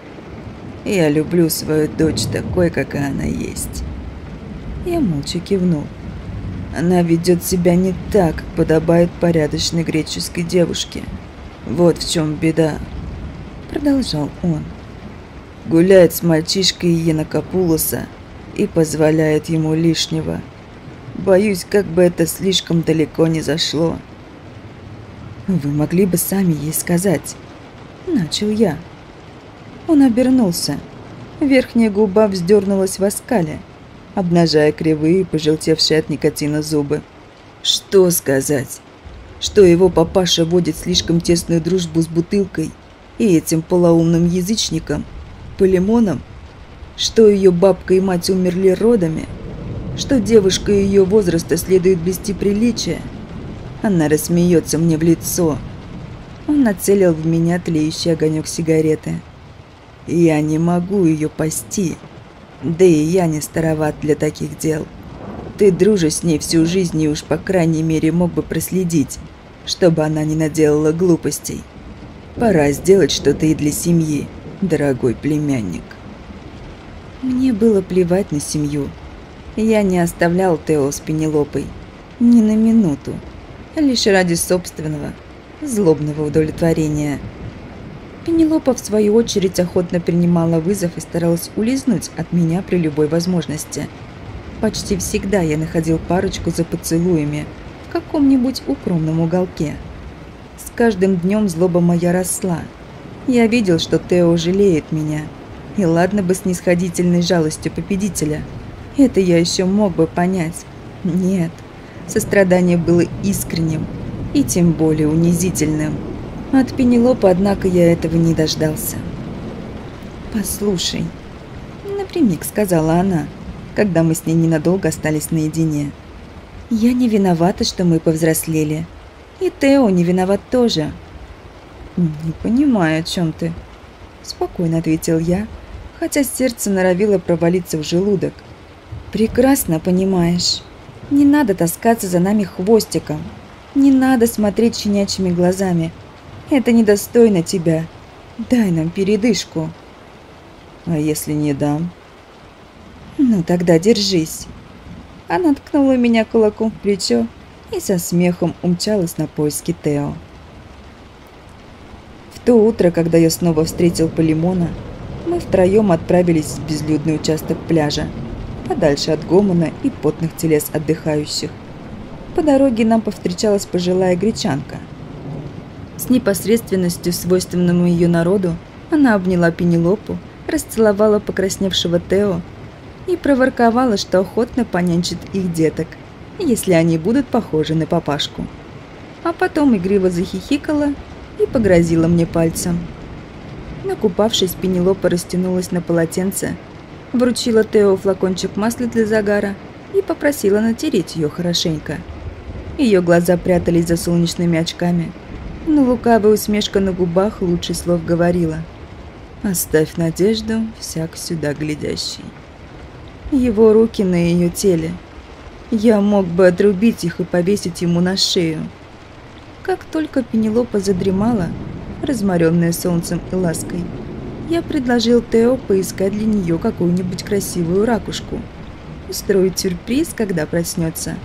Я люблю свою дочь такой, какая она есть. Я молча кивнул. Она ведет себя не так, как подобает порядочной греческой девушке. Вот в чем беда. Продолжал он. Гуляет с мальчишкой Янакопулоса и позволяет ему лишнего. Боюсь, как бы это слишком далеко не зашло. Вы могли бы сами ей сказать. Начал я. Он обернулся. Верхняя губа вздернулась в оскале, обнажая кривые, пожелтевшие от никотина зубы. Что сказать? Что его папаша водит слишком тесную дружбу с бутылкой и этим полоумным язычником, Полимоном? Что ее бабка и мать умерли родами? Что девушка ее возраста следует блести приличия? Она рассмеется мне в лицо. Он нацелил в меня тлеющий огонек сигареты. Я не могу ее пасти. Да и я не староват для таких дел. Ты дружишь с ней всю жизнь и уж по крайней мере мог бы проследить, чтобы она не наделала глупостей. Пора сделать что-то и для семьи, дорогой племянник. Мне было плевать на семью. Я не оставлял Тео с Пенелопой. Ни на минуту. Лишь ради собственного, злобного удовлетворения – Пенелопа, в свою очередь, охотно принимала вызов и старалась улизнуть от меня при любой возможности. Почти всегда я находил парочку за поцелуями в каком-нибудь укромном уголке. С каждым днем злоба моя росла. Я видел, что Тео жалеет меня. И ладно бы снисходительной жалостью победителя. Это я еще мог бы понять. Нет, сострадание было искренним и тем более унизительным. От Пенелопы, однако, я этого не дождался. «Послушай», — напрямик сказала она, когда мы с ней ненадолго остались наедине. «Я не виновата, что мы повзрослели. И Тео не виноват тоже». «Не понимаю, о чем ты», — спокойно ответил я, хотя сердце норовило провалиться в желудок. «Прекрасно понимаешь. Не надо таскаться за нами хвостиком. Не надо смотреть щенячьими глазами». Это недостойно тебя. Дай нам передышку. А если не дам? Ну тогда держись. Она ткнула меня кулаком в плечо и со смехом умчалась на поиски Тео. В то утро, когда я снова встретил Полимона, мы втроем отправились в безлюдный участок пляжа, подальше от гомона и потных телес отдыхающих. По дороге нам повстречалась пожилая гречанка – с непосредственностью, свойственному ее народу, она обняла Пенелопу, расцеловала покрасневшего Тео и проворковала, что охотно понянчит их деток, если они будут похожи на папашку. А потом игриво захихикала и погрозила мне пальцем. Накупавшись, Пенелопа растянулась на полотенце, вручила Тео флакончик масла для загара и попросила натереть ее хорошенько. Ее глаза прятались за солнечными очками – но лукавая усмешка на губах лучше слов говорила. «Оставь надежду всяк сюда глядящий». Его руки на ее теле. Я мог бы отрубить их и повесить ему на шею. Как только Пенелопа задремала, разморенная солнцем и лаской, я предложил Тео поискать для нее какую-нибудь красивую ракушку. Устроить сюрприз, когда проснется.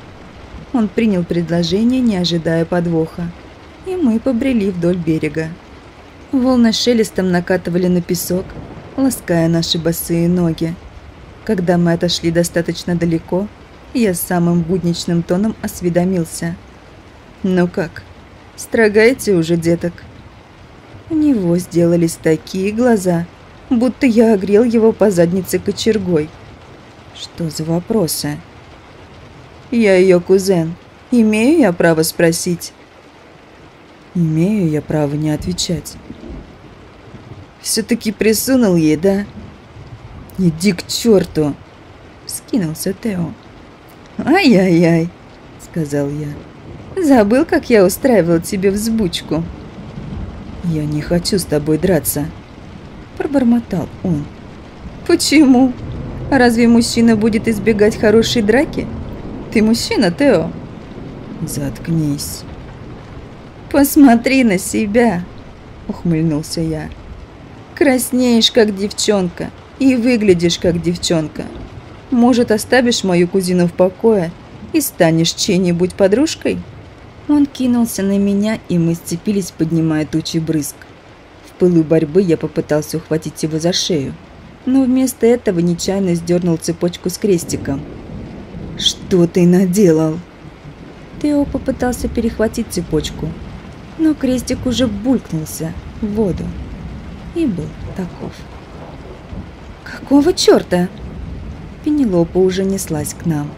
Он принял предложение, не ожидая подвоха и мы побрели вдоль берега. Волны шелестом накатывали на песок, лаская наши босые ноги. Когда мы отошли достаточно далеко, я самым будничным тоном осведомился. «Ну как, строгаете уже, деток?» У него сделались такие глаза, будто я огрел его по заднице кочергой. Что за вопросы? «Я ее кузен. Имею я право спросить?» Имею я право не отвечать. Все-таки присунул ей, да? Иди к черту! Скинулся Тео. Ай-яй-яй, сказал я. Забыл, как я устраивал тебе взбучку?» «Я не хочу с тобой драться», – пробормотал он. «Почему? Разве мужчина будет избегать хорошей драки? Ты мужчина, Тео?» «Заткнись». «Посмотри на себя!» – ухмыльнулся я. «Краснеешь, как девчонка, и выглядишь, как девчонка. Может, оставишь мою кузину в покое и станешь чьей-нибудь подружкой?» Он кинулся на меня, и мы сцепились, поднимая тучи брызг. В пылу борьбы я попытался ухватить его за шею, но вместо этого нечаянно сдернул цепочку с крестиком. «Что ты наделал?» Тео попытался перехватить цепочку, но крестик уже булькнулся в воду и был таков. «Какого черта?» Пенелопа уже неслась к нам.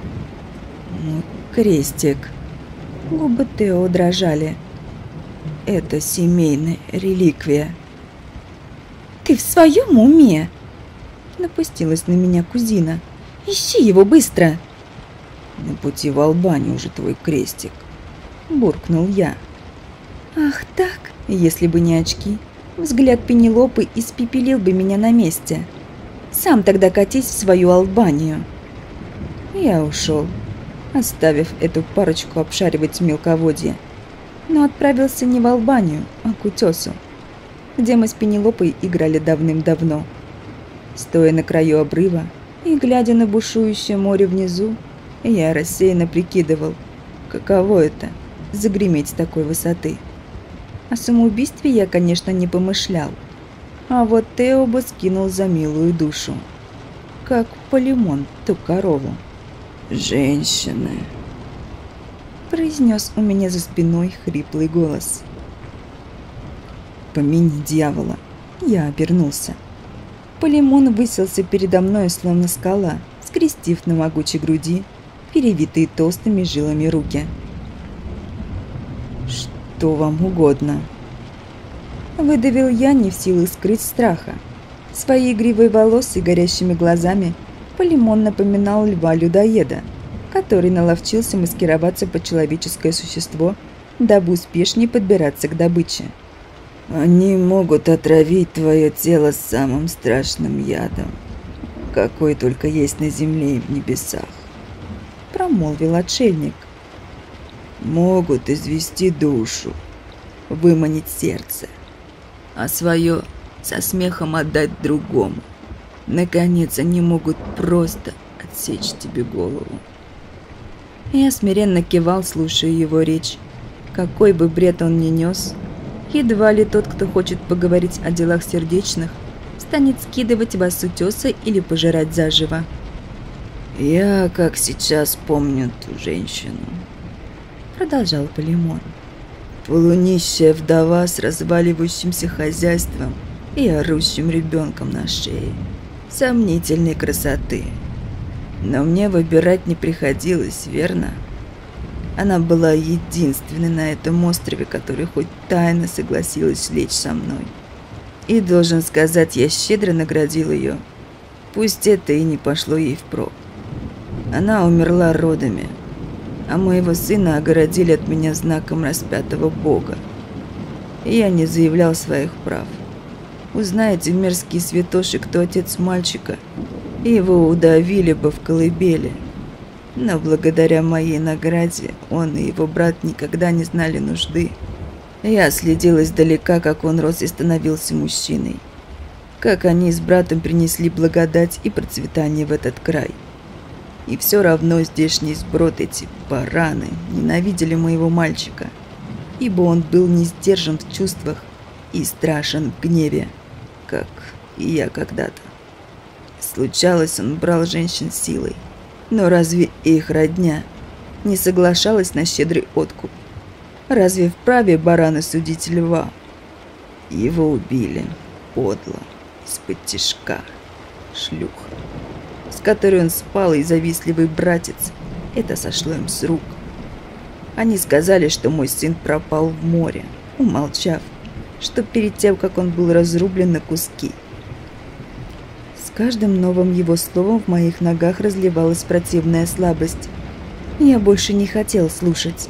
«Ну, крестик». Губы Тео дрожали. «Это семейная реликвия». «Ты в своем уме?» Напустилась на меня кузина. «Ищи его быстро!» «На пути в Албанию уже твой крестик», – буркнул я. «Ах так!» Если бы не очки, взгляд Пенелопы испепелил бы меня на месте. Сам тогда катись в свою Албанию. Я ушел, оставив эту парочку обшаривать мелководье. Но отправился не в Албанию, а к утесу, где мы с Пенелопой играли давным-давно. Стоя на краю обрыва и глядя на бушующее море внизу, я рассеянно прикидывал, каково это – загреметь с такой высоты. О самоубийстве я, конечно, не помышлял. А вот Тео бы скинул за милую душу. Как Полимон ту корову. «Женщины!» произнес у меня за спиной хриплый голос. «Помяни дьявола!» Я обернулся. Полимон высился передо мной, словно скала, скрестив на могучей груди перевитые толстыми жилами руки. «Что вам угодно?» Выдавил я, не в силах скрыть страха. Своей гривой волос и горящими глазами Полимон напоминал льва-людоеда, который наловчился маскироваться под человеческое существо, дабы успешнее подбираться к добыче. «Они могут отравить твое тело самым страшным ядом, какой только есть на земле и в небесах», – промолвил отшельник. «Могут извести душу, выманить сердце, а свое со смехом отдать другому. Наконец, они могут просто отсечь тебе голову. Я смиренно кивал, слушая его речь. Какой бы бред он ни нес, едва ли тот, кто хочет поговорить о делах сердечных, станет скидывать вас с утеса или пожирать заживо. «Я, как сейчас, помню ту женщину», — продолжал Полимон. «Полунищая вдова с разваливающимся хозяйством и орущим ребенком на шее сомнительной красоты. Но мне выбирать не приходилось, верно? Она была единственной на этом острове, которая хоть тайно согласилась лечь со мной. И, должен сказать, я щедро наградил ее. Пусть это и не пошло ей впрок. Она умерла родами, а моего сына огородили от меня знаком распятого бога. И я не заявлял своих прав. Узнаете мерзкий святоши, кто отец мальчика, и его удавили бы в колыбели. Но благодаря моей награде он и его брат никогда не знали нужды. Я следил издалека, как он рос и становился мужчиной. Как они с братом принесли благодать и процветание в этот край. И все равно здешний сброд, эти бараны, ненавидели моего мальчика, ибо он был не сдержан в чувствах и страшен в гневе как и я когда-то. Случалось, он брал женщин силой. Но разве их родня не соглашалась на щедрый откуп? Разве вправе бараны судить льва? Его убили подло, из-под тишка, шлюха, с которой он спал, и завистливый братец. Это сошло им с рук. Они сказали, что мой сын пропал в море, умолчав, что перед тем, как он был разрублен на куски. С каждым новым его словом в моих ногах разливалась противная слабость. Я больше не хотел слушать.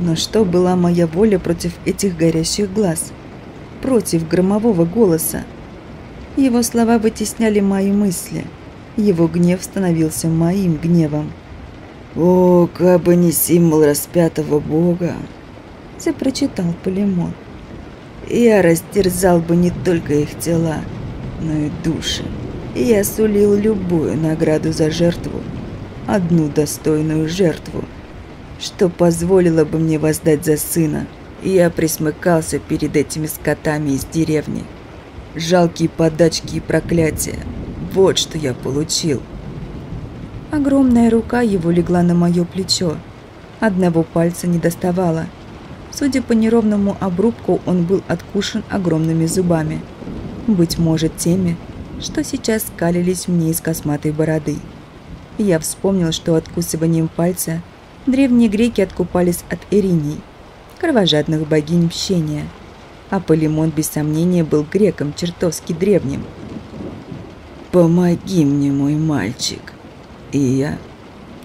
Но что была моя воля против этих горящих глаз? Против громового голоса? Его слова вытесняли мои мысли. Его гнев становился моим гневом. «О, как бы не символ распятого Бога!» – запрочитал Полимон. «Я растерзал бы не только их тела, но и души. Я сулил любую награду за жертву, одну достойную жертву, что позволило бы мне воздать за сына. Я присмыкался перед этими скотами из деревни. Жалкие подачки и проклятия. Вот что я получил. Огромная рука его легла на мое плечо. Одного пальца не доставало. Судя по неровному обрубку, он был откушен огромными зубами. Быть может, теми, что сейчас скалились мне из косматой бороды. Я вспомнил, что откусыванием пальца древние греки откупались от Эриней, кровожадных богинь мщения, а Полимон без сомнения был греком чертовски древним. «Помоги мне, мой мальчик, и я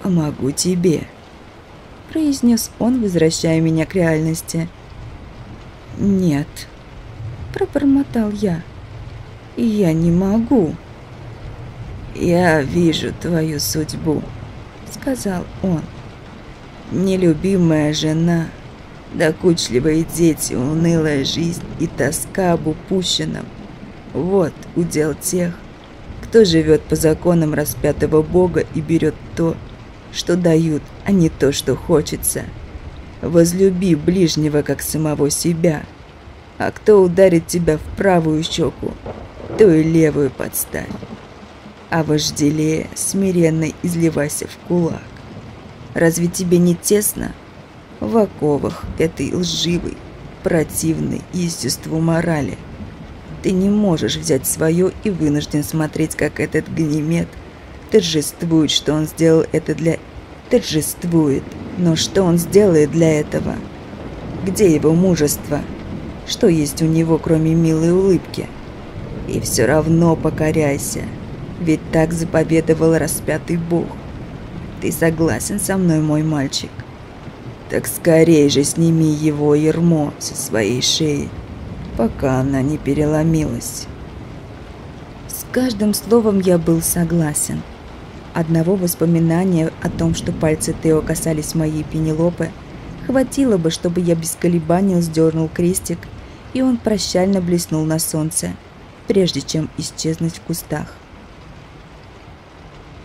помогу тебе», произнес он, возвращая меня к реальности. «Нет», пробормотал я. «Я не могу». «Я вижу твою судьбу», — сказал он. «Нелюбимая жена, докучливые дети, унылая жизнь и тоска об упущенном. Вот удел тех, кто живет по законам распятого Бога и берет то, что дают, а не то, что хочется. Возлюби ближнего, как самого себя. А кто ударит тебя в правую щеку, то и левую подставь. А вожделея смиренно изливайся в кулак. Разве тебе не тесно? В оковах этой лживой, противной естеству морали. Ты не можешь взять свое и вынужден смотреть, как этот гнемет торжествует, что он сделал это для... Торжествует. Но что он сделает для этого? Где его мужество? Что есть у него, кроме милой улыбки? И все равно покоряйся, ведь так заповедовал распятый Бог. Ты согласен со мной, мой мальчик? Так скорей же сними его ермо со своей шеи, пока она не переломилась. С каждым словом я был согласен. Одного воспоминания о том, что пальцы Тео касались моей пенелопы, хватило бы, чтобы я без колебаний сдернул крестик и он прощально блеснул на солнце, прежде чем исчезнуть в кустах.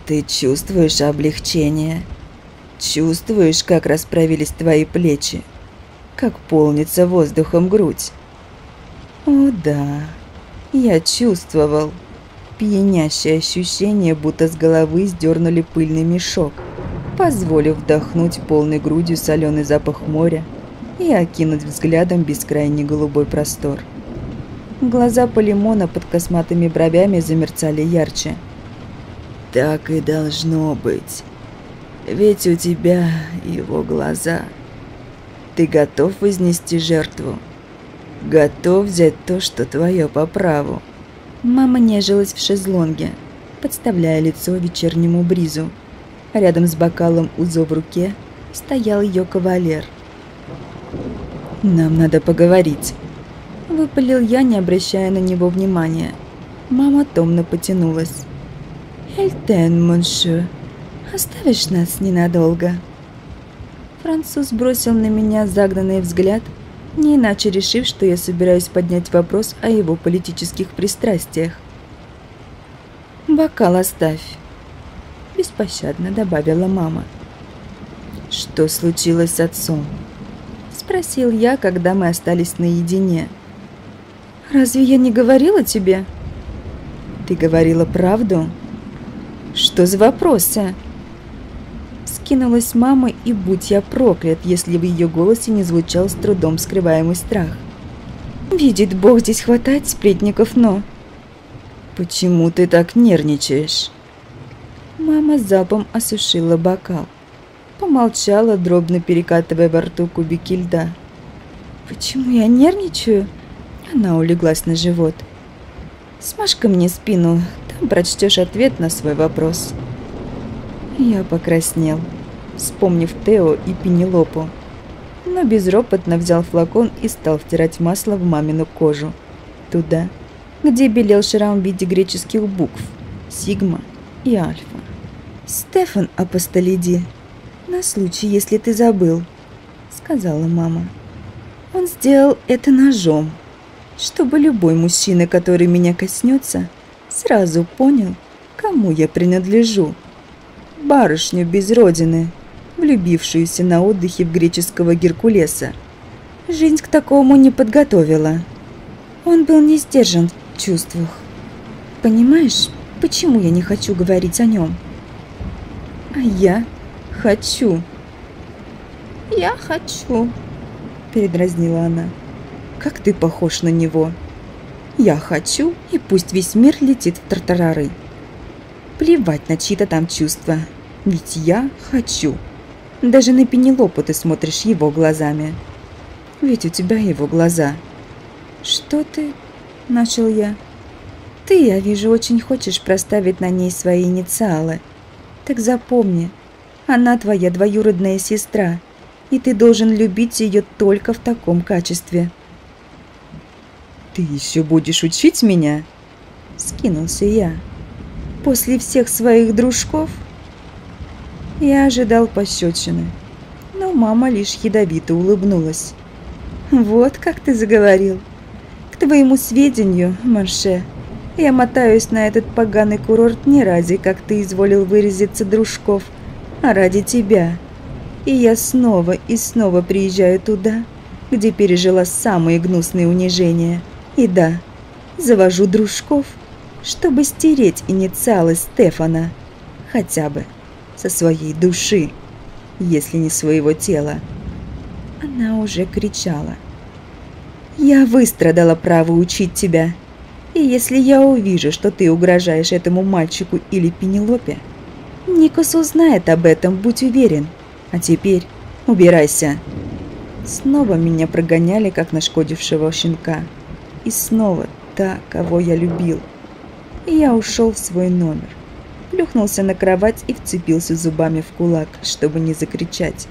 «Ты чувствуешь облегчение? Чувствуешь, как расправились твои плечи? Как полнится воздухом грудь?» «О да, я чувствовал» пьянящее ощущение, будто с головы сдернули пыльный мешок, позволив вдохнуть полной грудью соленый запах моря и окинуть взглядом бескрайний голубой простор. Глаза Полимона под косматыми бровями замерцали ярче. «Так и должно быть. Ведь у тебя его глаза. Ты готов вознести жертву? Готов взять то, что твое по праву?» Мама нежилась в шезлонге, подставляя лицо вечернему бризу. Рядом с бокалом узо в руке стоял ее кавалер – «Нам надо поговорить», — выпалил я, не обращая на него внимания. Мама томно потянулась. «Эльтен, моншо, оставишь нас ненадолго?» Француз бросил на меня загнанный взгляд, не иначе решив, что я собираюсь поднять вопрос о его политических пристрастиях. «Бокал оставь», — беспощадно добавила мама. «Что случилось с отцом?» Спросил я, когда мы остались наедине. «Разве я не говорила тебе?» «Ты говорила правду?» «Что за вопросы?» Скинулась мама, и будь я проклят, если в ее голосе не звучал с трудом скрываемый страх. «Видит Бог, здесь хватает сплетников, но...» «Почему ты так нервничаешь?» Мама запом осушила бокал. Помолчала, дробно перекатывая во рту кубики льда. «Почему я нервничаю?» Она улеглась на живот. «Смажь-ка мне спину, там прочтешь ответ на свой вопрос». Я покраснел, вспомнив Тео и Пенелопу. но безропотно взял флакон и стал втирать масло в мамину кожу. Туда, где белел шрам в виде греческих букв «Сигма» и «Альфа». «Стефан Апостолиди, на случай, если ты забыл», — сказала мама. «Он сделал это ножом, чтобы любой мужчина, который меня коснется, сразу понял, кому я принадлежу. Барышню без родины, влюбившуюся на отдыхе в греческого Геркулеса. Жизнь к такому не подготовила. Он был не сдержан в чувствах. Понимаешь, почему я не хочу говорить о нем? А я хочу. Я хочу, передразнила она. Как ты похож на него. Я хочу, и пусть весь мир летит в тартарары. Плевать на чьи-то там чувства, ведь я хочу. Даже на Пенелопу ты смотришь его глазами. Ведь у тебя его глаза. Что ты? Начал я. Ты, я вижу, очень хочешь проставить на ней свои инициалы. Так запомни, она твоя двоюродная сестра, и ты должен любить ее только в таком качестве. Ты еще будешь учить меня? Скинулся я. После всех своих дружков? Я ожидал пощечины, но мама лишь ядовито улыбнулась. «Вот как ты заговорил. К твоему сведению, Марше, я мотаюсь на этот поганый курорт не ради, как ты изволил выразиться, дружков, а ради тебя. И я снова и снова приезжаю туда, где пережила самые гнусные унижения. И да, завожу дружков, чтобы стереть инициалы Стефана. Хотя бы со своей души, если не своего тела. Она уже кричала. «Я выстрадала право учить тебя, и если я увижу, что ты угрожаешь этому мальчику или Пенелопе, Никос узнает об этом, будь уверен. А теперь убирайся!» Снова меня прогоняли, как нашкодившего щенка. И снова та, кого я любил. И я ушел в свой номер плюхнулся на кровать и вцепился зубами в кулак, чтобы не закричать.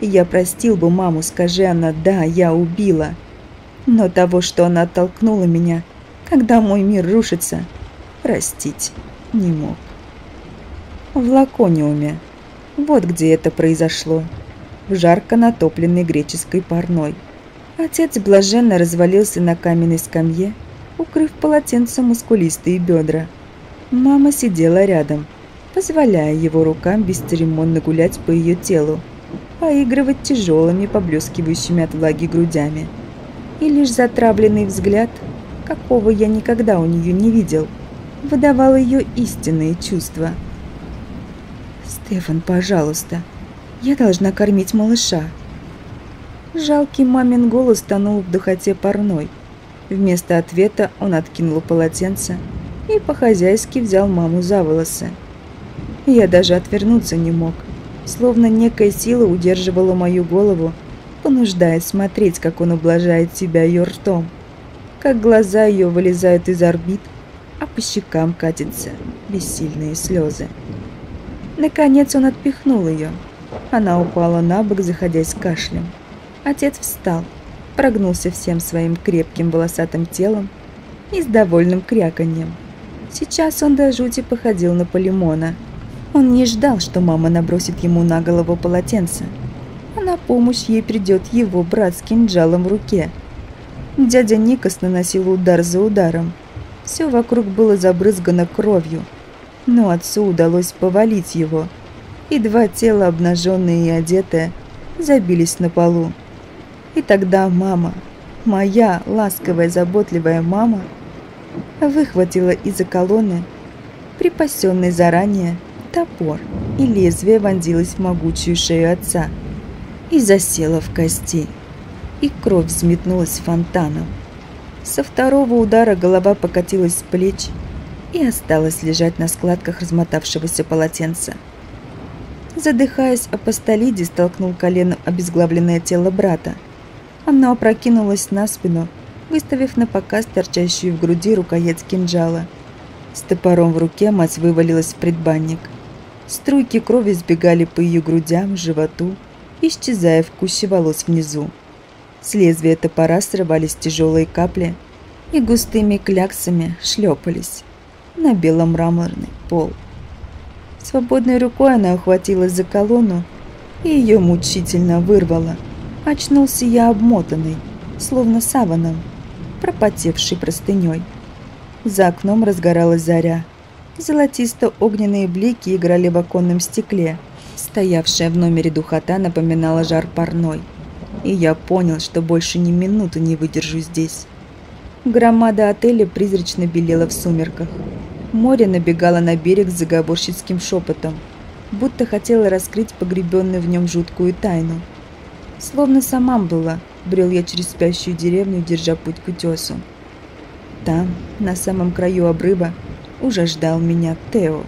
Я простил бы маму, скажи она «да, я убила». Но того, что она оттолкнула меня, когда мой мир рушится, простить не мог. В Лакониуме. Вот где это произошло. В жарко натопленной греческой парной. Отец блаженно развалился на каменной скамье, укрыв полотенцем мускулистые бедра – Мама сидела рядом, позволяя его рукам бесцеремонно гулять по ее телу, поигрывать тяжелыми, поблескивающими от влаги грудями. И лишь затравленный взгляд, какого я никогда у нее не видел, выдавал ее истинные чувства. «Стефан, пожалуйста, я должна кормить малыша». Жалкий мамин голос тонул в духоте парной. Вместо ответа он откинул полотенце, и по-хозяйски взял маму за волосы. Я даже отвернуться не мог, словно некая сила удерживала мою голову, понуждая смотреть, как он ублажает себя ее ртом, как глаза ее вылезают из орбит, а по щекам катятся бессильные слезы. Наконец он отпихнул ее. Она упала на бок, заходясь кашлем. Отец встал, прогнулся всем своим крепким волосатым телом и с довольным кряканьем Сейчас он до жути походил на Полимона. Он не ждал, что мама набросит ему на голову полотенце, а на помощь ей придет его брат с кинжалом в руке. Дядя Никос наносил удар за ударом. Все вокруг было забрызгано кровью, но отцу удалось повалить его, и два тела, обнаженные и одетые, забились на полу. И тогда мама, моя ласковая, заботливая мама, выхватила из-за колонны припасенный заранее топор, и лезвие вонзилось в могучую шею отца и засела в кости, и кровь взметнулась фонтаном. Со второго удара голова покатилась с плеч и осталась лежать на складках размотавшегося полотенца. Задыхаясь, апостолиди столкнул коленом обезглавленное тело брата. Оно опрокинулось на спину выставив на показ торчащую в груди рукоять кинжала. С топором в руке мать вывалилась в предбанник. Струйки крови сбегали по ее грудям, животу исчезая в куще волос внизу. С лезвия топора срывались тяжелые капли и густыми кляксами шлепались на белом мраморный пол. Свободной рукой она ухватилась за колонну и ее мучительно вырвала. Очнулся я обмотанный, словно саваном, пропотевший простыней. За окном разгоралась заря. Золотисто-огненные блики играли в оконном стекле. Стоявшая в номере духота напоминала жар парной. И я понял, что больше ни минуты не выдержу здесь. Громада отеля призрачно белела в сумерках. Море набегало на берег с заговорщицким шепотом, будто хотело раскрыть погребенную в нем жуткую тайну. Словно сама была, брел я через спящую деревню, держа путь к утесу. Там, на самом краю обрыва, уже ждал меня Тео.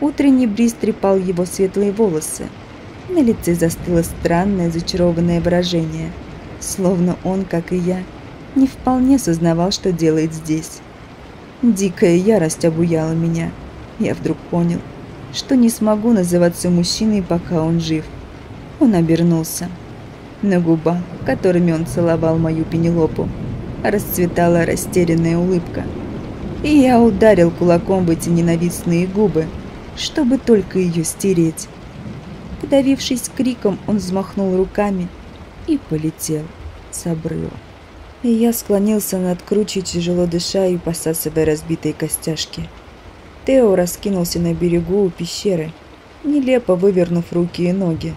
Утренний бриз трепал его светлые волосы. На лице застыло странное зачарованное выражение, словно он, как и я, не вполне сознавал, что делает здесь. Дикая ярость обуяла меня. Я вдруг понял, что не смогу называться мужчиной, пока он жив. Он обернулся. На губах, которыми он целовал мою пенелопу, расцветала растерянная улыбка. И я ударил кулаком в эти ненавистные губы, чтобы только ее стереть. Подавившись криком, он взмахнул руками и полетел с обрыва и я склонился над кручей, тяжело дыша и посасывая разбитые костяшки. Тео раскинулся на берегу у пещеры, нелепо вывернув руки и ноги.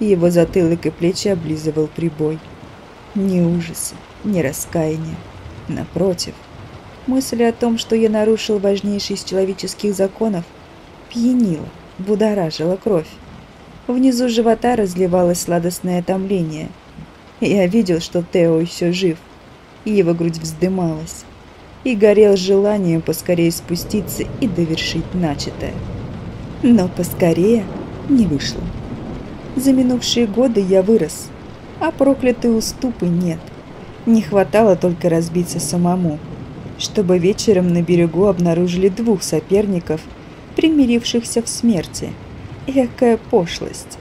Его затылок и плечи облизывал прибой. Ни ужаса, ни раскаяния. Напротив, мысль о том, что я нарушил важнейший из человеческих законов, пьянила, будоражила кровь. Внизу живота разливалось сладостное томление. Я видел, что Тео еще жив, и его грудь вздымалась, и горел желанием поскорее спуститься и довершить начатое. Но поскорее не вышло. За минувшие годы я вырос, а проклятые уступы нет. Не хватало только разбиться самому, чтобы вечером на берегу обнаружили двух соперников, примирившихся в смерти. Экая пошлость.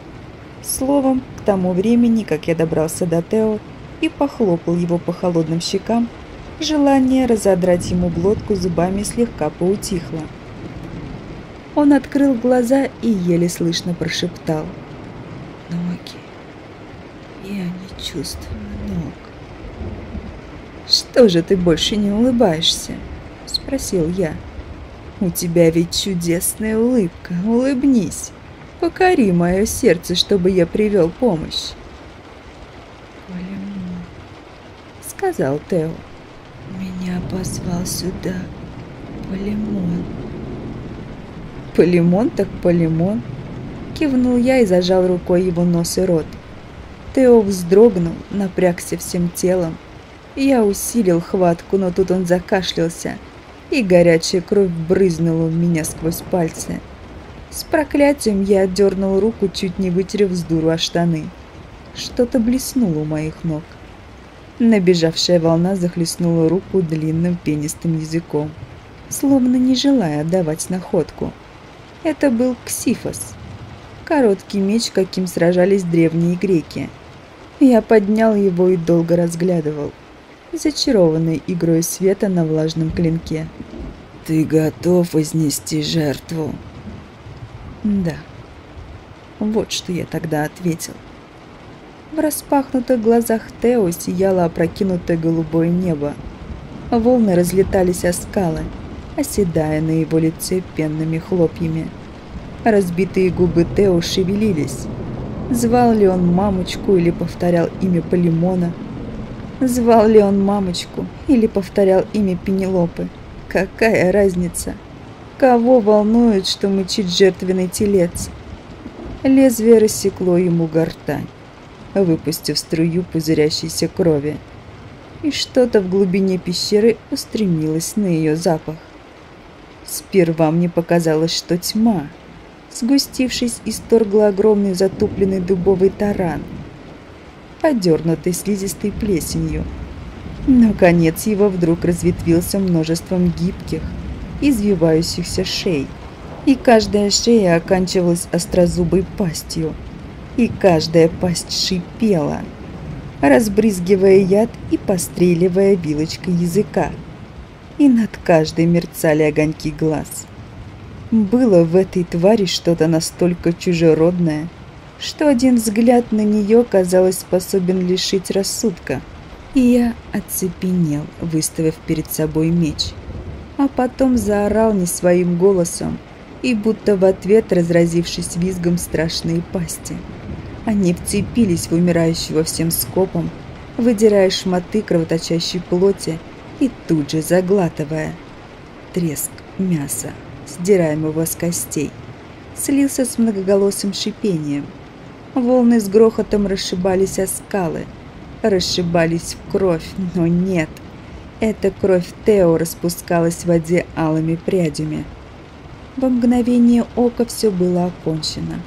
Словом, к тому времени, как я добрался до Тео, и похлопал его по холодным щекам, желание разодрать ему глотку зубами слегка поутихло. Он открыл глаза и еле слышно прошептал. «Ноги. Чувствую ног». «Что же ты больше не улыбаешься?» – спросил я. «У тебя ведь чудесная улыбка, улыбнись. Покори мое сердце, чтобы я привел помощь». сказал Тео. Меня позвал сюда Полимон. Полимон так Полимон. Кивнул я и зажал рукой его нос и рот. Тео вздрогнул, напрягся всем телом. Я усилил хватку, но тут он закашлялся, и горячая кровь брызнула в меня сквозь пальцы. С проклятием я отдернул руку, чуть не вытерев с дуру о штаны. Что-то блеснуло у моих ног. Набежавшая волна захлестнула руку длинным пенистым языком, словно не желая отдавать находку. Это был Ксифос, короткий меч, каким сражались древние греки. Я поднял его и долго разглядывал, зачарованный игрой света на влажном клинке. «Ты готов изнести жертву?» «Да». Вот что я тогда ответил. В распахнутых глазах Тео сияло опрокинутое голубое небо. Волны разлетались о скалы, оседая на его лице пенными хлопьями. Разбитые губы Тео шевелились. Звал ли он мамочку или повторял имя Полимона? Звал ли он мамочку или повторял имя Пенелопы? Какая разница? Кого волнует, что мычит жертвенный телец? Лезвие рассекло ему гортань выпустив струю пузырящейся крови. И что-то в глубине пещеры устремилось на ее запах. Сперва мне показалось, что тьма, сгустившись, исторгла огромный затупленный дубовый таран, подернутый слизистой плесенью. Но конец его вдруг разветвился множеством гибких, извивающихся шей, и каждая шея оканчивалась острозубой пастью – и каждая пасть шипела, разбрызгивая яд и постреливая вилочкой языка. И над каждой мерцали огоньки глаз. Было в этой твари что-то настолько чужеродное, что один взгляд на нее, казалось, способен лишить рассудка. И я оцепенел, выставив перед собой меч. А потом заорал не своим голосом, и будто в ответ разразившись визгом страшные пасти. Они вцепились в умирающего всем скопом, выдирая шматы кровоточащей плоти и тут же заглатывая. Треск мяса, сдираемого с костей, слился с многоголосым шипением. Волны с грохотом расшибались о скалы, расшибались в кровь, но нет. Эта кровь Тео распускалась в воде алыми прядями. Во мгновение ока все было окончено.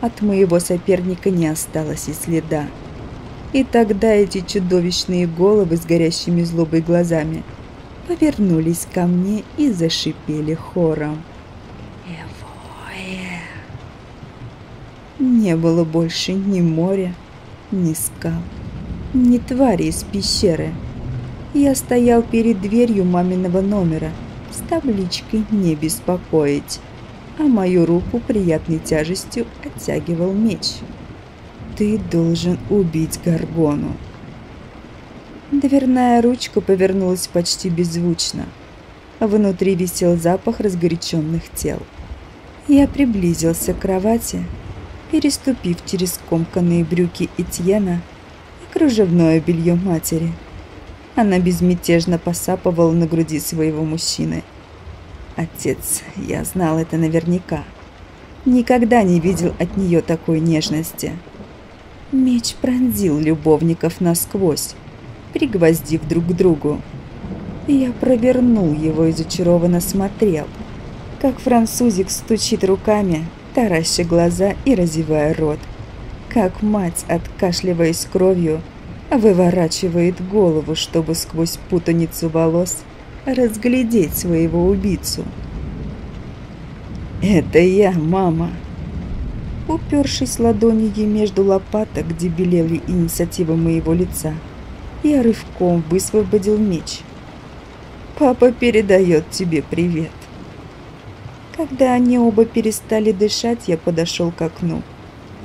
От моего соперника не осталось и следа. И тогда эти чудовищные головы с горящими злобой глазами повернулись ко мне и зашипели хором. Эвое. Не было больше ни моря, ни скал, ни твари из пещеры. Я стоял перед дверью маминого номера с табличкой «Не беспокоить» а мою руку приятной тяжестью оттягивал меч. «Ты должен убить Гаргону». Дверная ручка повернулась почти беззвучно. Внутри висел запах разгоряченных тел. Я приблизился к кровати, переступив через комканные брюки Этьена и кружевное белье матери. Она безмятежно посапывала на груди своего мужчины – Отец, я знал это наверняка. Никогда не видел от нее такой нежности. Меч пронзил любовников насквозь, пригвоздив друг к другу. Я провернул его и зачарованно смотрел, как французик стучит руками, тараща глаза и разевая рот, как мать, откашливаясь кровью, выворачивает голову, чтобы сквозь путаницу волос – разглядеть своего убийцу. «Это я, мама!» Упершись ладонью между лопаток, где белели инициативы моего лица, я рывком высвободил меч. «Папа передает тебе привет!» Когда они оба перестали дышать, я подошел к окну.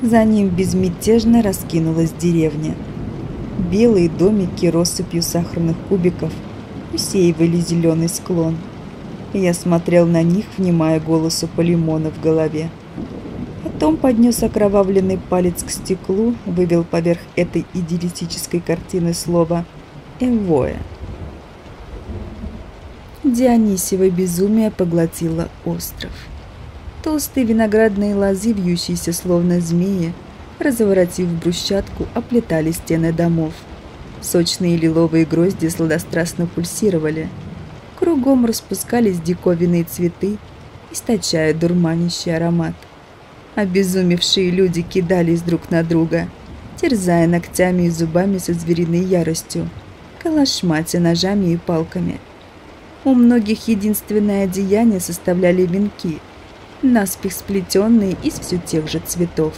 За ним безмятежно раскинулась деревня. Белые домики россыпью сахарных кубиков – усеивали зеленый склон. Я смотрел на них, внимая голосу Полимона в голове. Потом поднес окровавленный палец к стеклу, вывел поверх этой идиллической картины слово «Эвоя». Дионисиево безумие поглотило остров. Толстые виноградные лозы, вьющиеся словно змеи, разворотив брусчатку, оплетали стены домов – Сочные лиловые грозди сладострастно пульсировали. Кругом распускались диковинные цветы, источая дурманящий аромат. Обезумевшие люди кидались друг на друга, терзая ногтями и зубами со звериной яростью, калашматя ножами и палками. У многих единственное одеяние составляли венки, наспех сплетенные из все тех же цветов.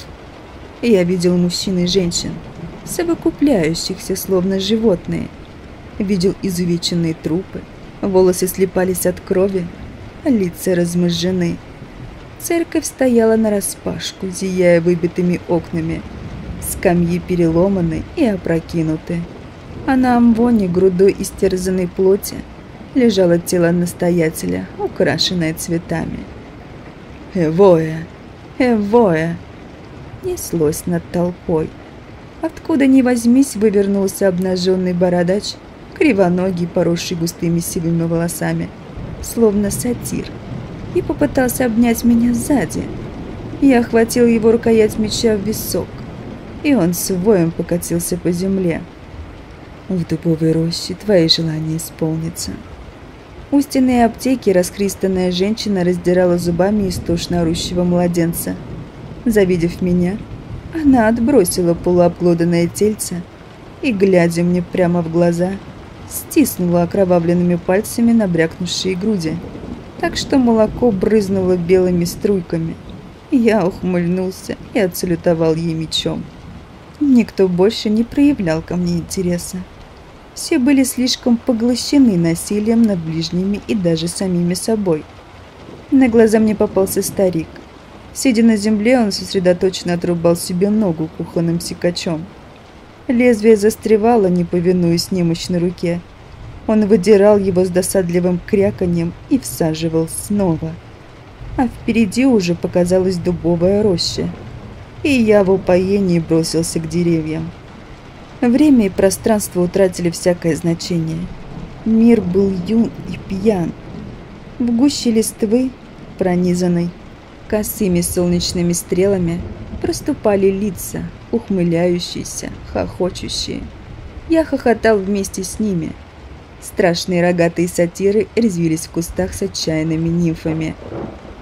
Я видел мужчин и женщин – совокупляющихся, словно животные. Видел изувеченные трупы, волосы слепались от крови, а лица размозжены. Церковь стояла нараспашку, зияя выбитыми окнами. Скамьи переломаны и опрокинуты. А на амвоне грудой истерзанной плоти лежало тело настоятеля, украшенное цветами. «Эвоя! Эвоя!» неслось над толпой. Откуда ни возьмись, вывернулся обнаженный бородач, кривоногий, поросший густыми сивыми волосами, словно сатир, и попытался обнять меня сзади. Я охватил его рукоять меча в висок, и он с воем покатился по земле. В дубовой роще твои желания исполнятся. У стены аптеки раскристанная женщина раздирала зубами истошно орущего младенца. Завидев меня, она отбросила полуобглоданное тельце и, глядя мне прямо в глаза, стиснула окровавленными пальцами набрякнувшие груди, так что молоко брызнуло белыми струйками. Я ухмыльнулся и отсалютовал ей мечом. Никто больше не проявлял ко мне интереса. Все были слишком поглощены насилием над ближними и даже самими собой. На глаза мне попался старик. Сидя на земле, он сосредоточенно отрубал себе ногу кухонным секачом. Лезвие застревало, не повинуясь немощной руке. Он выдирал его с досадливым кряканьем и всаживал снова. А впереди уже показалась дубовая роща. И я в упоении бросился к деревьям. Время и пространство утратили всякое значение. Мир был юн и пьян. В гуще листвы, пронизанной косыми солнечными стрелами, проступали лица, ухмыляющиеся, хохочущие. Я хохотал вместе с ними. Страшные рогатые сатиры резвились в кустах с отчаянными нимфами.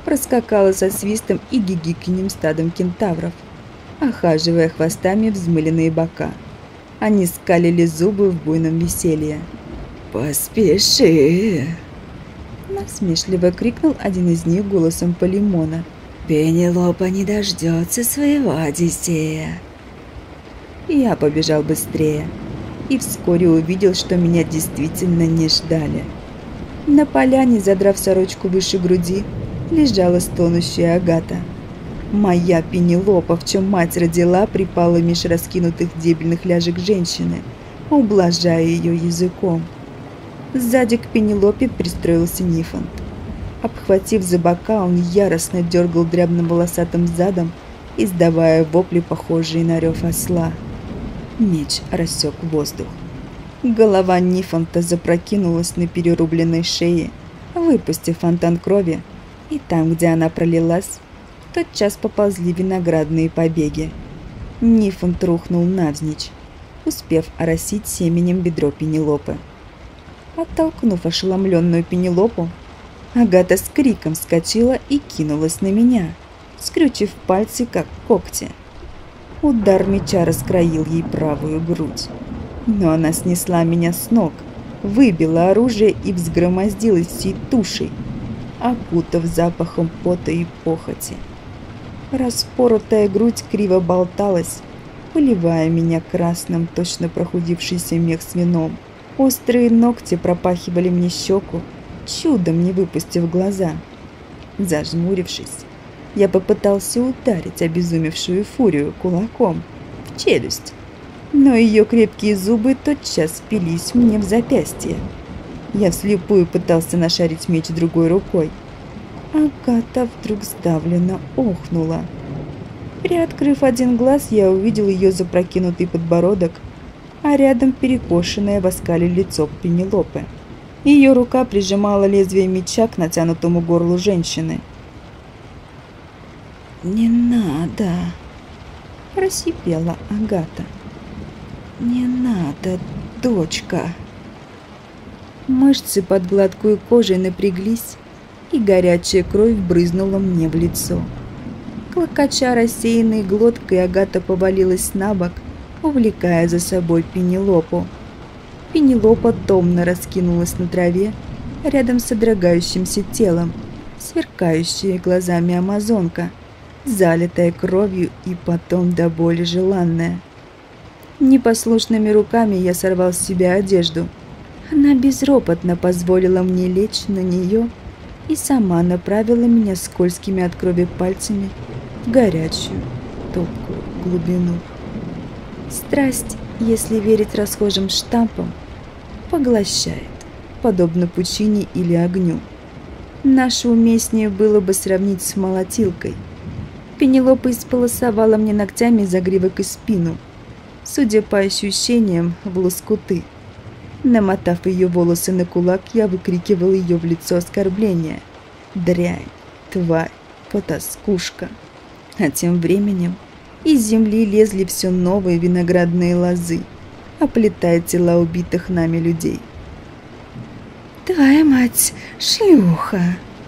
Проскакала со свистом и гигиканьем стадом кентавров, охаживая хвостами взмыленные бока. Они скалили зубы в буйном веселье. «Поспеши!» Насмешливо крикнул один из них голосом Полимона. «Пенелопа не дождется своего Одиссея!» Я побежал быстрее и вскоре увидел, что меня действительно не ждали. На поляне, задрав сорочку выше груди, лежала стонущая Агата – Моя Пенелопа, в чем мать родила, припала меж раскинутых дебельных ляжек женщины, ублажая ее языком. Сзади к Пенелопе пристроился Нифонт. Обхватив за бока, он яростно дергал дрябным волосатым задом, издавая вопли, похожие на рев осла. Меч рассек воздух. Голова Нифонта запрокинулась на перерубленной шее, выпустив фонтан крови, и там, где она пролилась, тотчас поползли виноградные побеги. Нифонт рухнул навзничь, успев оросить семенем бедро Пенелопы. Оттолкнув ошеломленную Пенелопу, Агата с криком вскочила и кинулась на меня, скрючив пальцы, как когти. Удар меча раскроил ей правую грудь. Но она снесла меня с ног, выбила оружие и взгромоздилась всей тушей, окутав запахом пота и похоти. Распоротая грудь криво болталась, поливая меня красным, точно прохудившийся мех с вином. Острые ногти пропахивали мне щеку, чудом не выпустив глаза. Зажмурившись, я попытался ударить обезумевшую фурию кулаком в челюсть, но ее крепкие зубы тотчас впились мне в запястье. Я вслепую пытался нашарить меч другой рукой, Агата вдруг сдавленно охнула. Приоткрыв один глаз, я увидел ее запрокинутый подбородок, а рядом перекошенное в оскале лицо Пенелопы. Ее рука прижимала лезвие меча к натянутому горлу женщины. «Не надо!» – просипела Агата. «Не надо, дочка!» Мышцы под гладкой кожей напряглись, и горячая кровь брызнула мне в лицо. Клокоча рассеянной глоткой Агата повалилась на бок, увлекая за собой Пенелопу. Пенелопа томно раскинулась на траве, рядом с содрогающимся телом, сверкающая глазами амазонка, залитая кровью и потом до боли желанная. Непослушными руками я сорвал с себя одежду. Она безропотно позволила мне лечь на нее и сама направила меня скользкими от крови пальцами в горячую, топкую глубину. Страсть, если верить расхожим штампам, поглощает, подобно пучине или огню. Наше уместнее было бы сравнить с молотилкой. Пенелопа исполосовала мне ногтями загривок и спину, судя по ощущениям, в лоскуты – Намотав ее волосы на кулак, я выкрикивал ее в лицо оскорбления. Дрянь, тварь, потаскушка. А тем временем из земли лезли все новые виноградные лозы, оплетая тела убитых нами людей. «Твоя мать шлюха!»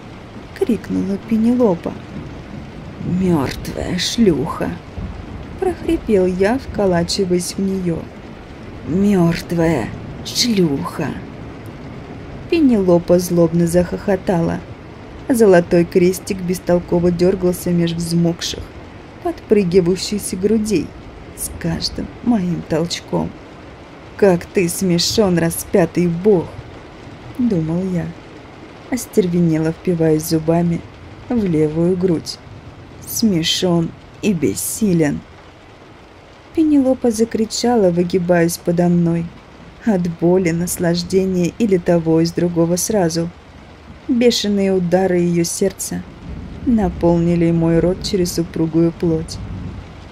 — крикнула Пенелопа. «Мертвая шлюха!» — прохрипел я, вколачиваясь в нее. «Мертвая!» шлюха!» Пенелопа злобно захохотала. золотой крестик бестолково дергался меж взмокших, подпрыгивающихся грудей с каждым моим толчком. «Как ты смешон, распятый бог!» — думал я, остервенело впиваясь зубами в левую грудь. Смешон и бессилен. Пенелопа закричала, выгибаясь подо мной. От боли, наслаждения или того из другого сразу. Бешеные удары ее сердца наполнили мой рот через упругую плоть.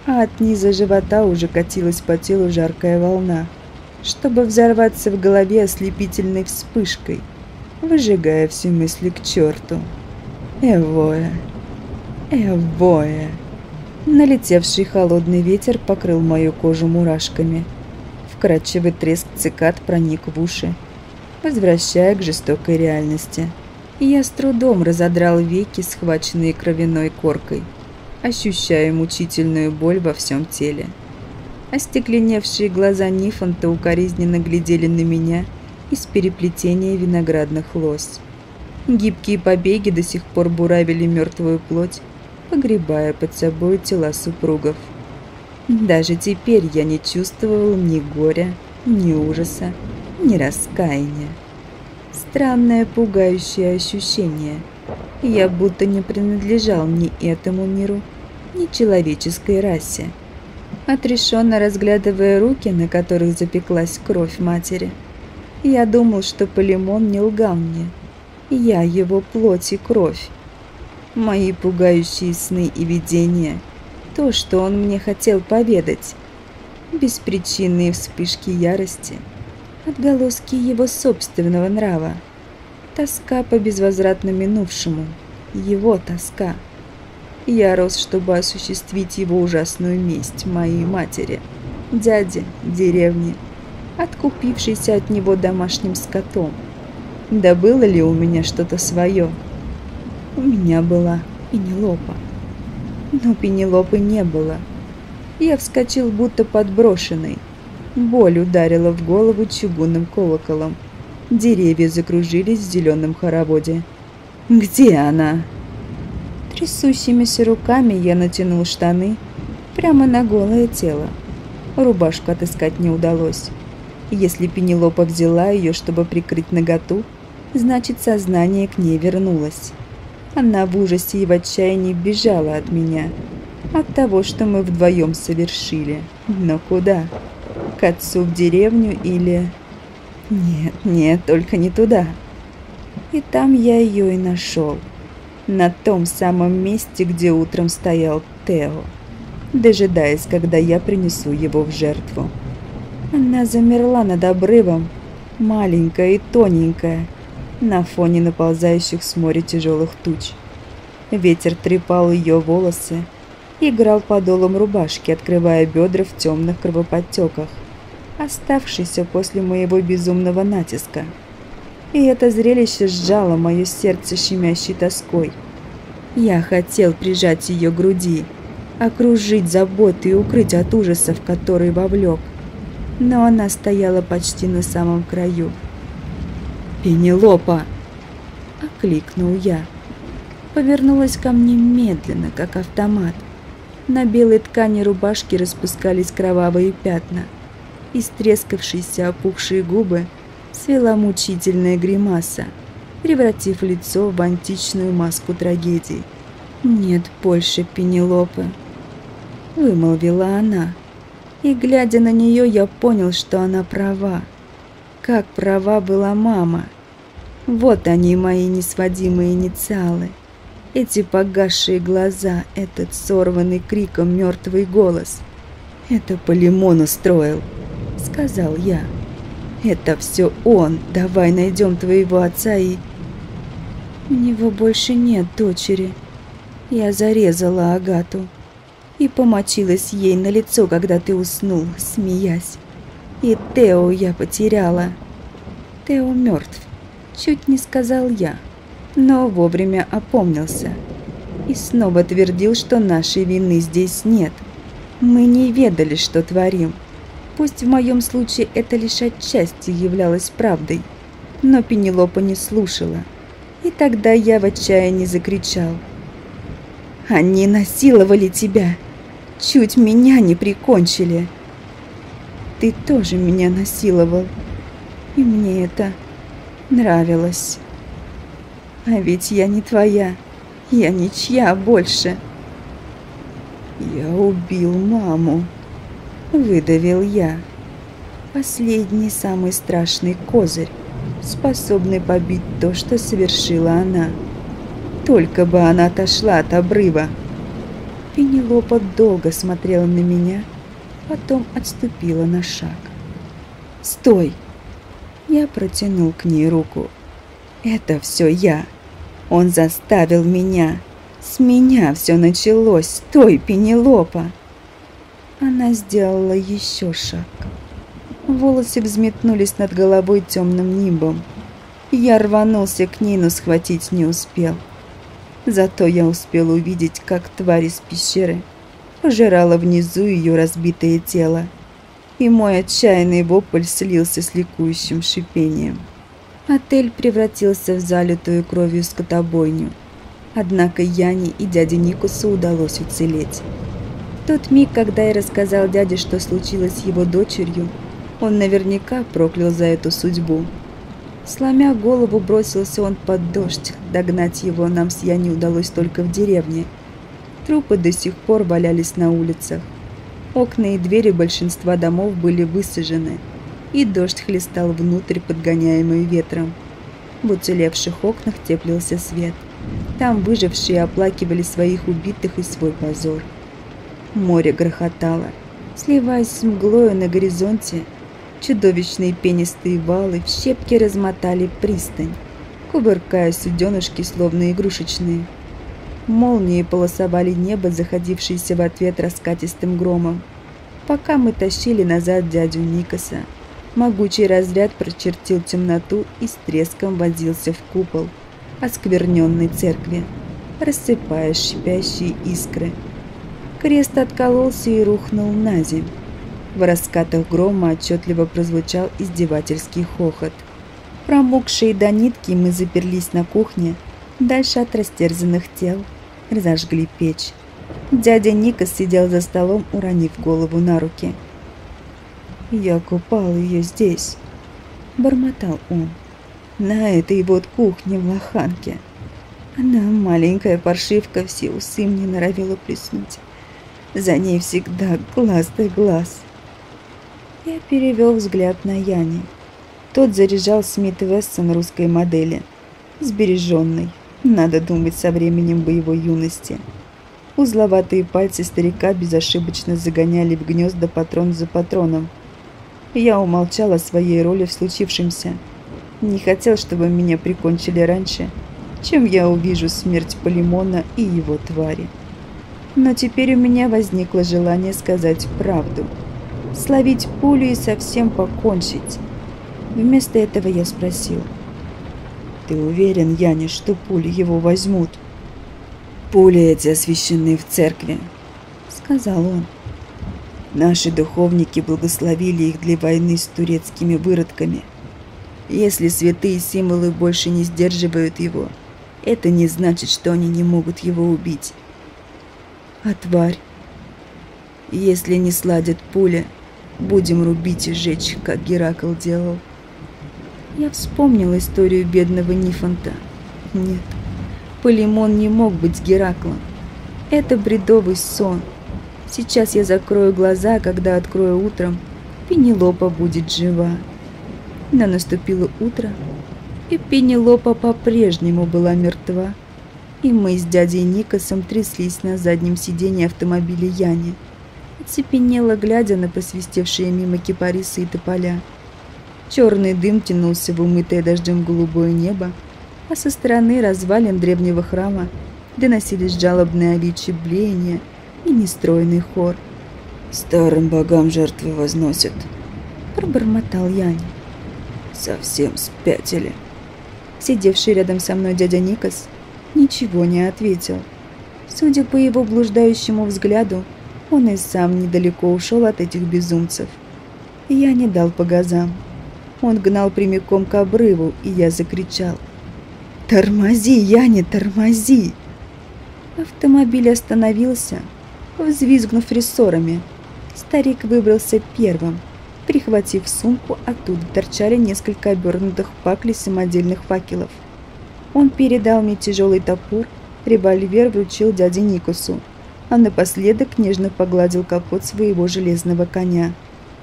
А от низа живота уже катилась по телу жаркая волна, чтобы взорваться в голове ослепительной вспышкой, выжигая все мысли к черту. Эвоя, Эвоя. Налетевший холодный ветер покрыл мою кожу мурашками. Вкрадчивый треск цикад проник в уши, возвращая к жестокой реальности. Я с трудом разодрал веки, схваченные кровяной коркой, ощущая мучительную боль во всем теле. Остекленевшие глаза Нифонта укоризненно глядели на меня из переплетения виноградных лоз. Гибкие побеги до сих пор буравили мертвую плоть, погребая под собой тела супругов. Даже теперь я не чувствовал ни горя, ни ужаса, ни раскаяния. Странное пугающее ощущение. Я будто не принадлежал ни этому миру, ни человеческой расе. Отрешенно разглядывая руки, на которых запеклась кровь матери, я думал, что Полимон не лгал мне. Я его плоть и кровь мои пугающие сны и видения, то, что он мне хотел поведать, беспричинные вспышки ярости, отголоски его собственного нрава, тоска по безвозвратно минувшему, его тоска. Я рос, чтобы осуществить его ужасную месть моей матери, дяде, деревне, откупившейся от него домашним скотом. Да было ли у меня что-то свое? У меня была Пенелопа. Но Пенелопы не было. Я вскочил, будто подброшенный. Боль ударила в голову чугунным колоколом. Деревья закружились в зеленом хороводе. «Где она?» Трясущимися руками я натянул штаны прямо на голое тело. Рубашку отыскать не удалось. Если Пенелопа взяла ее, чтобы прикрыть наготу, значит сознание к ней вернулось. Она в ужасе и в отчаянии бежала от меня. От того, что мы вдвоем совершили. Но куда? К отцу в деревню или... Нет, нет, только не туда. И там я ее и нашел. На том самом месте, где утром стоял Тео, дожидаясь, когда я принесу его в жертву. Она замерла над обрывом, маленькая и тоненькая, на фоне наползающих с моря тяжелых туч. Ветер трепал ее волосы, играл подолом рубашки, открывая бедра в темных кровоподтеках, оставшиеся после моего безумного натиска. И это зрелище сжало мое сердце щемящей тоской. Я хотел прижать ее груди, окружить заботой и укрыть от ужасов, которые вовлек. Но она стояла почти на самом краю, «Пенелопа!» — окликнул я. Повернулась ко мне медленно, как автомат. На белой ткани рубашки распускались кровавые пятна. Истрескавшиеся опухшие губы свела мучительная гримаса, превратив лицо в античную маску трагедий. «Нет больше Пенелопы», — вымолвила она. И, глядя на нее, я понял, что она права. Как права была мама. Вот они, мои несводимые инициалы. Эти погасшие глаза, этот сорванный криком мертвый голос. Это Полимон устроил, сказал я. Это все он. Давай найдем твоего отца и... У него больше нет дочери. Я зарезала Агату и помочилась ей на лицо, когда ты уснул, смеясь. И Тео я потеряла. Тео мертв. Чуть не сказал я, но вовремя опомнился. И снова твердил, что нашей вины здесь нет. Мы не ведали, что творим. Пусть в моем случае это лишь отчасти являлось правдой. Но Пенелопа не слушала. И тогда я в отчаянии закричал. «Они насиловали тебя! Чуть меня не прикончили!» «Ты тоже меня насиловал!» И мне это нравилось. А ведь я не твоя, я ничья больше. Я убил маму, выдавил я. Последний самый страшный козырь, способный побить то, что совершила она. Только бы она отошла от обрыва. Пенелопа долго смотрела на меня, потом отступила на шаг. «Стой!» Я протянул к ней руку. «Это все я. Он заставил меня. С меня все началось. Стой, Пенелопа!» Она сделала еще шаг. Волосы взметнулись над головой темным нимбом. Я рванулся к ней, но схватить не успел. Зато я успел увидеть, как тварь из пещеры пожирала внизу ее разбитое тело, и мой отчаянный вопль слился с ликующим шипением. Отель превратился в залитую кровью скотобойню. Однако Яне и дяде Никусу удалось уцелеть. В тот миг, когда я рассказал дяде, что случилось с его дочерью, он наверняка проклял за эту судьбу. Сломя голову, бросился он под дождь. Догнать его нам с Яней удалось только в деревне. Трупы до сих пор валялись на улицах. Окна и двери большинства домов были высажены, и дождь хлестал внутрь, подгоняемый ветром. В уцелевших окнах теплился свет. Там выжившие оплакивали своих убитых и свой позор. Море грохотало, сливаясь с мглою на горизонте, Чудовищные пенистые валы в щепки размотали пристань, кувыркая суденышки, словно игрушечные. Молнии полосовали небо, заходившееся в ответ раскатистым громом. Пока мы тащили назад дядю Никаса, могучий разряд прочертил темноту и с треском водился в купол оскверненной церкви, рассыпая шипящие искры. Крест откололся и рухнул на земь. В раскатах грома отчетливо прозвучал издевательский хохот. Промокшие до нитки мы заперлись на кухне, дальше от растерзанных тел разожгли печь. Дядя Никас сидел за столом, уронив голову на руки. «Я купал ее здесь», — бормотал он, — «на этой вот кухне в лоханке. Она, маленькая паршивка, все усы мне норовила плеснуть. За ней всегда глаз да глаз». Я перевел взгляд на Яни. Тот заряжал Смит Вессон русской модели. Сбереженный, надо думать, со временем боевой юности. Узловатые пальцы старика безошибочно загоняли в гнезда патрон за патроном. Я умолчал о своей роли в случившемся. Не хотел, чтобы меня прикончили раньше, чем я увижу смерть Полимона и его твари. Но теперь у меня возникло желание сказать правду – словить пулю и совсем покончить. Вместо этого я спросил. «Ты уверен, Яни, что пули его возьмут?» «Пули эти освящены в церкви», — сказал он. «Наши духовники благословили их для войны с турецкими выродками. Если святые символы больше не сдерживают его, это не значит, что они не могут его убить. А тварь? Если не сладят пули, Будем рубить и жечь, как Геракл делал. Я вспомнил историю бедного Нифонта. Нет, Полимон не мог быть Гераклом. Это бредовый сон. Сейчас я закрою глаза, когда открою утром, Пенелопа будет жива. Но наступило утро, и Пенелопа по-прежнему была мертва. И мы с дядей Никосом тряслись на заднем сиденье автомобиля Яни – оцепенела, глядя на посвистевшие мимо кипарисы и тополя. Черный дым тянулся в умытое дождем голубое небо, а со стороны развалин древнего храма доносились жалобные овечьи блеяния и нестройный хор. «Старым богам жертвы возносят», — пробормотал Янь. «Совсем спятили». Сидевший рядом со мной дядя Никас ничего не ответил. Судя по его блуждающему взгляду, он и сам недалеко ушел от этих безумцев. Я не дал по газам. Он гнал прямиком к обрыву, и я закричал. Тормози, я не тормози! Автомобиль остановился, взвизгнув рессорами. Старик выбрался первым. Прихватив сумку, оттуда торчали несколько обернутых паклей самодельных факелов. Он передал мне тяжелый топор, револьвер вручил дяде Никусу, а напоследок нежно погладил капот своего железного коня.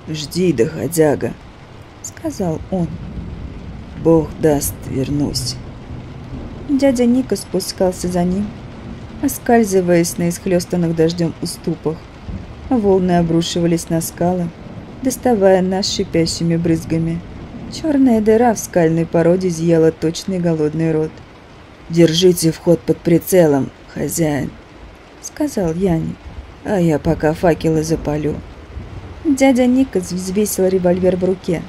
«Жди, доходяга», — сказал он. «Бог даст, вернусь». Дядя Ника спускался за ним, оскальзываясь на исхлестанных дождем уступах. Волны обрушивались на скалы, доставая нас шипящими брызгами. Черная дыра в скальной породе зияла точный голодный рот. «Держите вход под прицелом, хозяин», — сказал Яни. «А я пока факелы запалю». Дядя Никас взвесил револьвер в руке.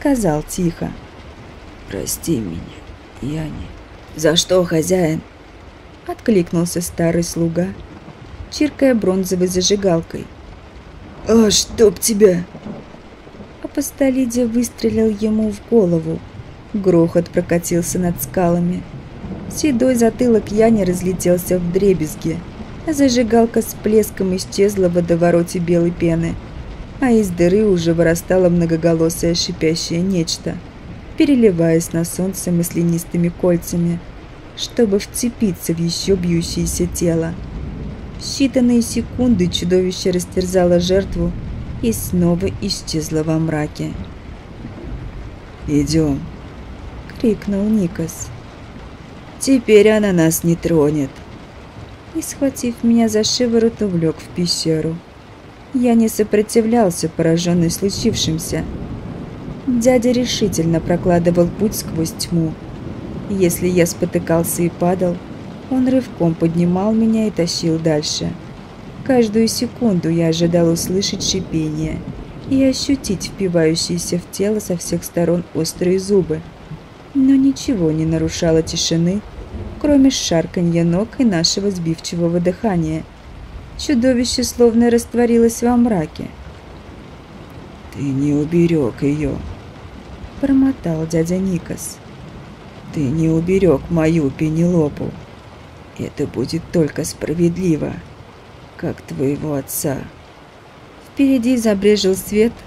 Сказал тихо. «Прости меня, Яни». «За что, хозяин?» Откликнулся старый слуга, чиркая бронзовой зажигалкой. «А, чтоб тебя!» Апостолиде выстрелил ему в голову. Грохот прокатился над скалами. Седой затылок Яни разлетелся в дребезги, а зажигалка с плеском исчезла в водовороте белой пены, а из дыры уже вырастало многоголосое шипящее нечто, переливаясь на солнце маслянистыми кольцами, чтобы вцепиться в еще бьющееся тело. В считанные секунды чудовище растерзало жертву и снова исчезло во мраке. «Идем!» — крикнул Никас. Теперь она нас не тронет. И, схватив меня за шиворот, увлек в пещеру. Я не сопротивлялся, пораженный случившимся. Дядя решительно прокладывал путь сквозь тьму. Если я спотыкался и падал, он рывком поднимал меня и тащил дальше. Каждую секунду я ожидал услышать шипение и ощутить впивающиеся в тело со всех сторон острые зубы – но ничего не нарушало тишины, кроме шарканья ног и нашего сбивчивого дыхания. Чудовище словно растворилось во мраке. «Ты не уберег ее», — промотал дядя Никас. «Ты не уберег мою Пенелопу. Это будет только справедливо, как твоего отца». Впереди забрежил свет —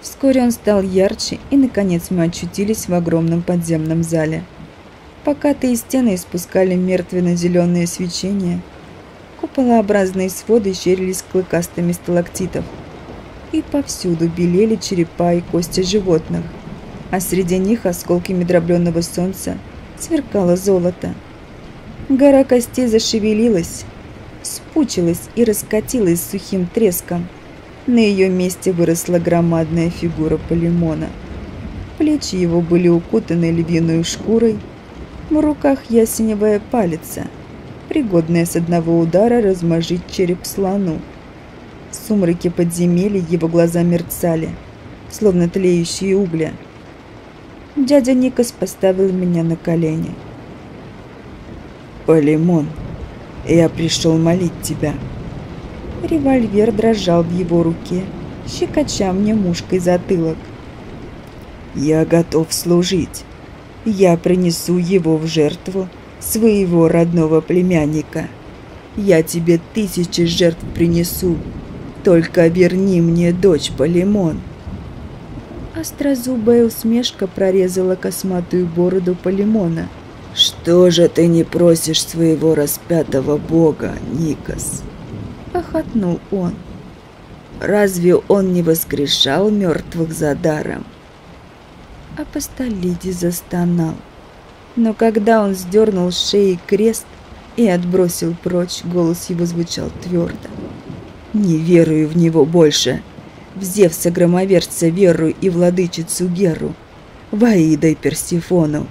Вскоре он стал ярче, и, наконец, мы очутились в огромном подземном зале. Покатые стены испускали мертвенно-зеленое свечение. Куполообразные своды щерились клыкастыми сталактитов. И повсюду белели черепа и кости животных, а среди них осколками дробленного солнца сверкало золото. Гора костей зашевелилась, спучилась и раскатилась сухим треском – на ее месте выросла громадная фигура Полимона. Плечи его были укутаны львиной шкурой, в руках ясеневая палица, пригодная с одного удара размажить череп слону. В сумраке подземелья его глаза мерцали, словно тлеющие угля. Дядя Никас поставил меня на колени. «Полимон, я пришел молить тебя», Револьвер дрожал в его руке, щекоча мне мушкой затылок. «Я готов служить. Я принесу его в жертву своего родного племянника. Я тебе тысячи жертв принесу. Только верни мне дочь Полимон». Острозубая усмешка прорезала косматую бороду Полимона. «Что же ты не просишь своего распятого бога, Никас?» хохотнул он. Разве он не воскрешал мертвых за даром? Апостолиди застонал. Но когда он сдернул с шеи крест и отбросил прочь, голос его звучал твердо. «Не верую в него больше. В Зевса громоверца верую и владычицу Геру, в Аида и Персифону,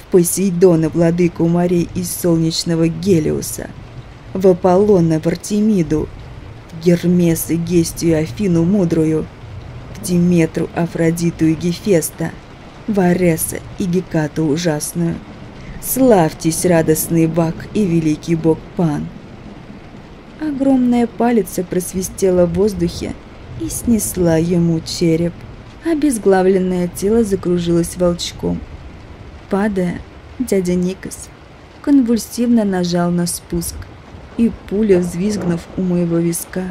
в Посейдона владыку морей из солнечного Гелиуса, в Аполлона, в Артемиду, в Гермес и Гестию Афину мудрую, в Диметру, Афродиту и Гефеста, в Ареса и Гекату ужасную. Славьтесь, радостный Бак и великий бог Пан. Огромная палица просвистела в воздухе и снесла ему череп. Обезглавленное тело закружилось волчком. Падая, Дядя Никас конвульсивно нажал на спуск, и пуля, взвизгнув у моего виска,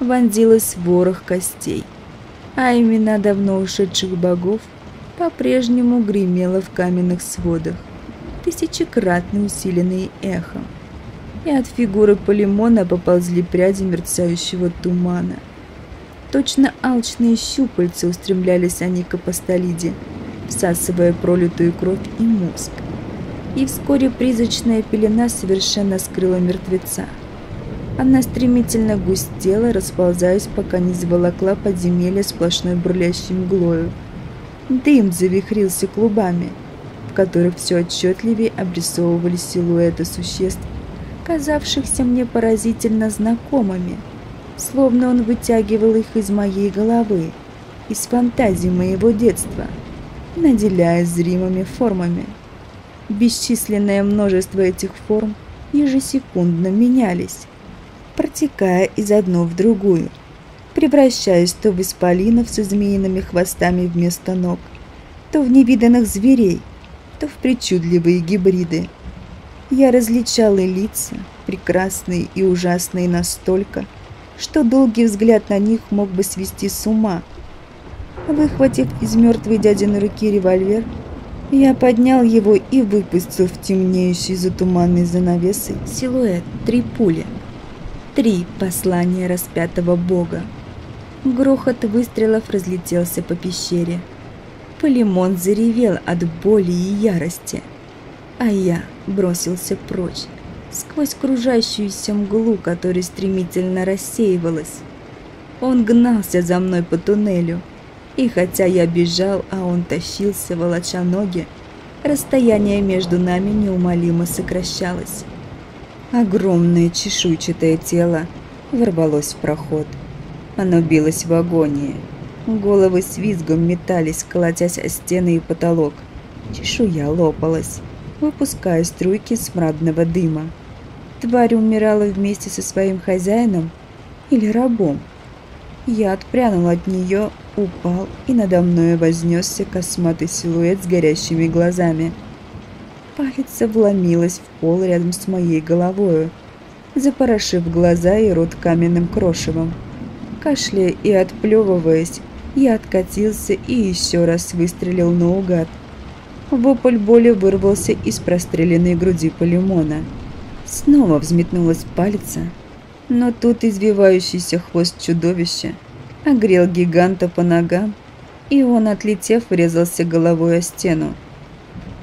вонзилась в ворох костей, а имена давно ушедших богов по-прежнему гремело в каменных сводах, тысячекратно усиленные эхом. И от фигуры Полимона поползли пряди мерцающего тумана. Точно алчные щупальца устремлялись они к апостолиде, всасывая пролитую кровь и мозг. И вскоре призрачная пелена совершенно скрыла мертвеца. Она стремительно густела, расползаясь, пока не заволокла подземелье сплошной бурлящей мглою. Дым завихрился клубами, которых все отчетливее обрисовывались силуэты существ, казавшихся мне поразительно знакомыми, словно он вытягивал их из моей головы, из фантазий моего детства, наделяя зримыми формами. Бесчисленное множество этих форм ежесекундно менялись, протекая из одной в другую, превращаясь то в исполинов со змеиными хвостами вместо ног, то в невиданных зверей, то в причудливые гибриды. Я различала лица, прекрасные и ужасные настолько, что долгий взгляд на них мог бы свести с ума. Выхватив из мертвой дядиной руки револьвер, я поднял его и выпустил в темнеющий за туманной занавесой силуэт три пули. Три послания распятого бога. Грохот выстрелов разлетелся по пещере. Полимон заревел от боли и ярости, а я бросился прочь, сквозь кружащуюся мглу, которая стремительно рассеивалась. Он гнался за мной по туннелю, и хотя я бежал, а он тащился, волоча ноги, расстояние между нами неумолимо сокращалось. Огромное чешуйчатое тело ворвалось в проход. Оно билось в агонии. Головы с визгом метались, колотясь о стены и потолок. Чешуя лопалась, выпуская струйки смрадного дыма. Тварь умирала вместе со своим хозяином или рабом. Я отпрянул от нее, упал, и надо мной вознесся косматый силуэт с горящими глазами. Палец вломилась в пол рядом с моей головою, запорошив глаза и рот каменным крошевом. Кашляя и отплевываясь, я откатился и еще раз выстрелил наугад. Вопль боли вырвался из простреленной груди Полимона. Снова взметнулась пальца, но тут извивающийся хвост чудовища огрел гиганта по ногам, и он, отлетев, врезался головой о стену.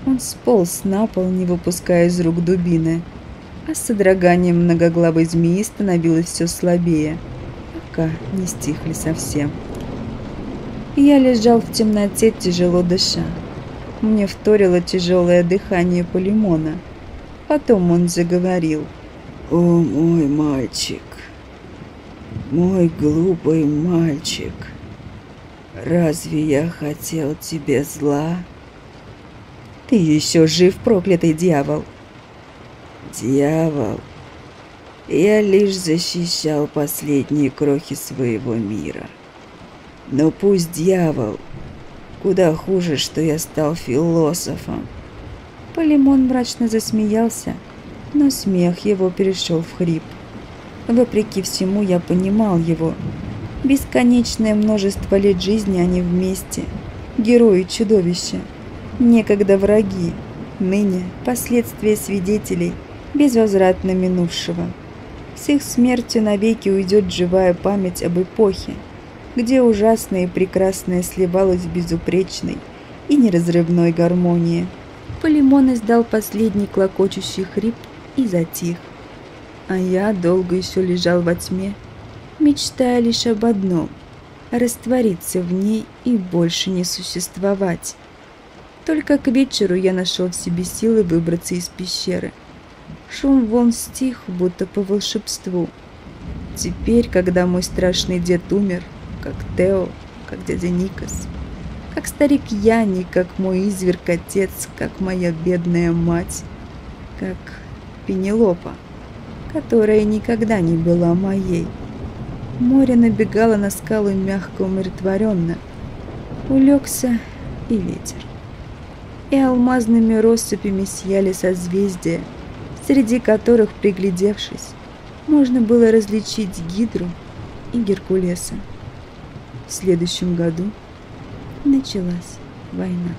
Он сполз на пол, не выпуская из рук дубины, а с содроганием многоглавой змеи становилось все слабее, пока не стихли совсем. Я лежал в темноте, тяжело дыша. Мне вторило тяжелое дыхание Полимона. Потом он заговорил – о, мой мальчик, мой глупый мальчик, разве я хотел тебе зла? Ты еще жив, проклятый дьявол. Дьявол. Я лишь защищал последние крохи своего мира. Но пусть дьявол. Куда хуже, что я стал философом. Полимон мрачно засмеялся, но смех его перешел в хрип. Вопреки всему я понимал его. Бесконечное множество лет жизни они вместе. Герои чудовища. Некогда враги. Ныне последствия свидетелей безвозвратно минувшего. С их смертью навеки уйдет живая память об эпохе, где ужасное и прекрасное сливалось в безупречной и неразрывной гармонии. Полимон издал последний клокочущий хрип и затих. А я долго еще лежал во тьме, мечтая лишь об одном — раствориться в ней и больше не существовать. Только к вечеру я нашел в себе силы выбраться из пещеры. Шум вон стих, будто по волшебству. Теперь, когда мой страшный дед умер, как Тео, как дядя Никас, как старик Яни, как мой изверг-отец, как моя бедная мать, как Пенелопа, которая никогда не была моей. Море набегало на скалу мягко умиротворенно. Улегся и ветер. и алмазными россыпями сияли созвездия, среди которых, приглядевшись, можно было различить Гидру и Геркулеса. В следующем году началась война.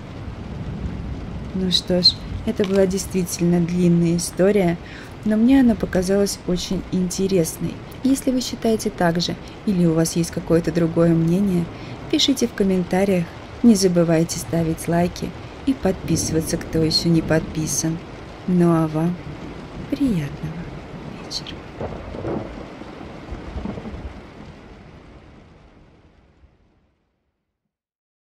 Ну что ж, это была действительно длинная история, но мне она показалась очень интересной. Если вы считаете так же или у вас есть какое-то другое мнение, пишите в комментариях, не забывайте ставить лайки и подписываться, кто еще не подписан. Ну а вам приятного вечера.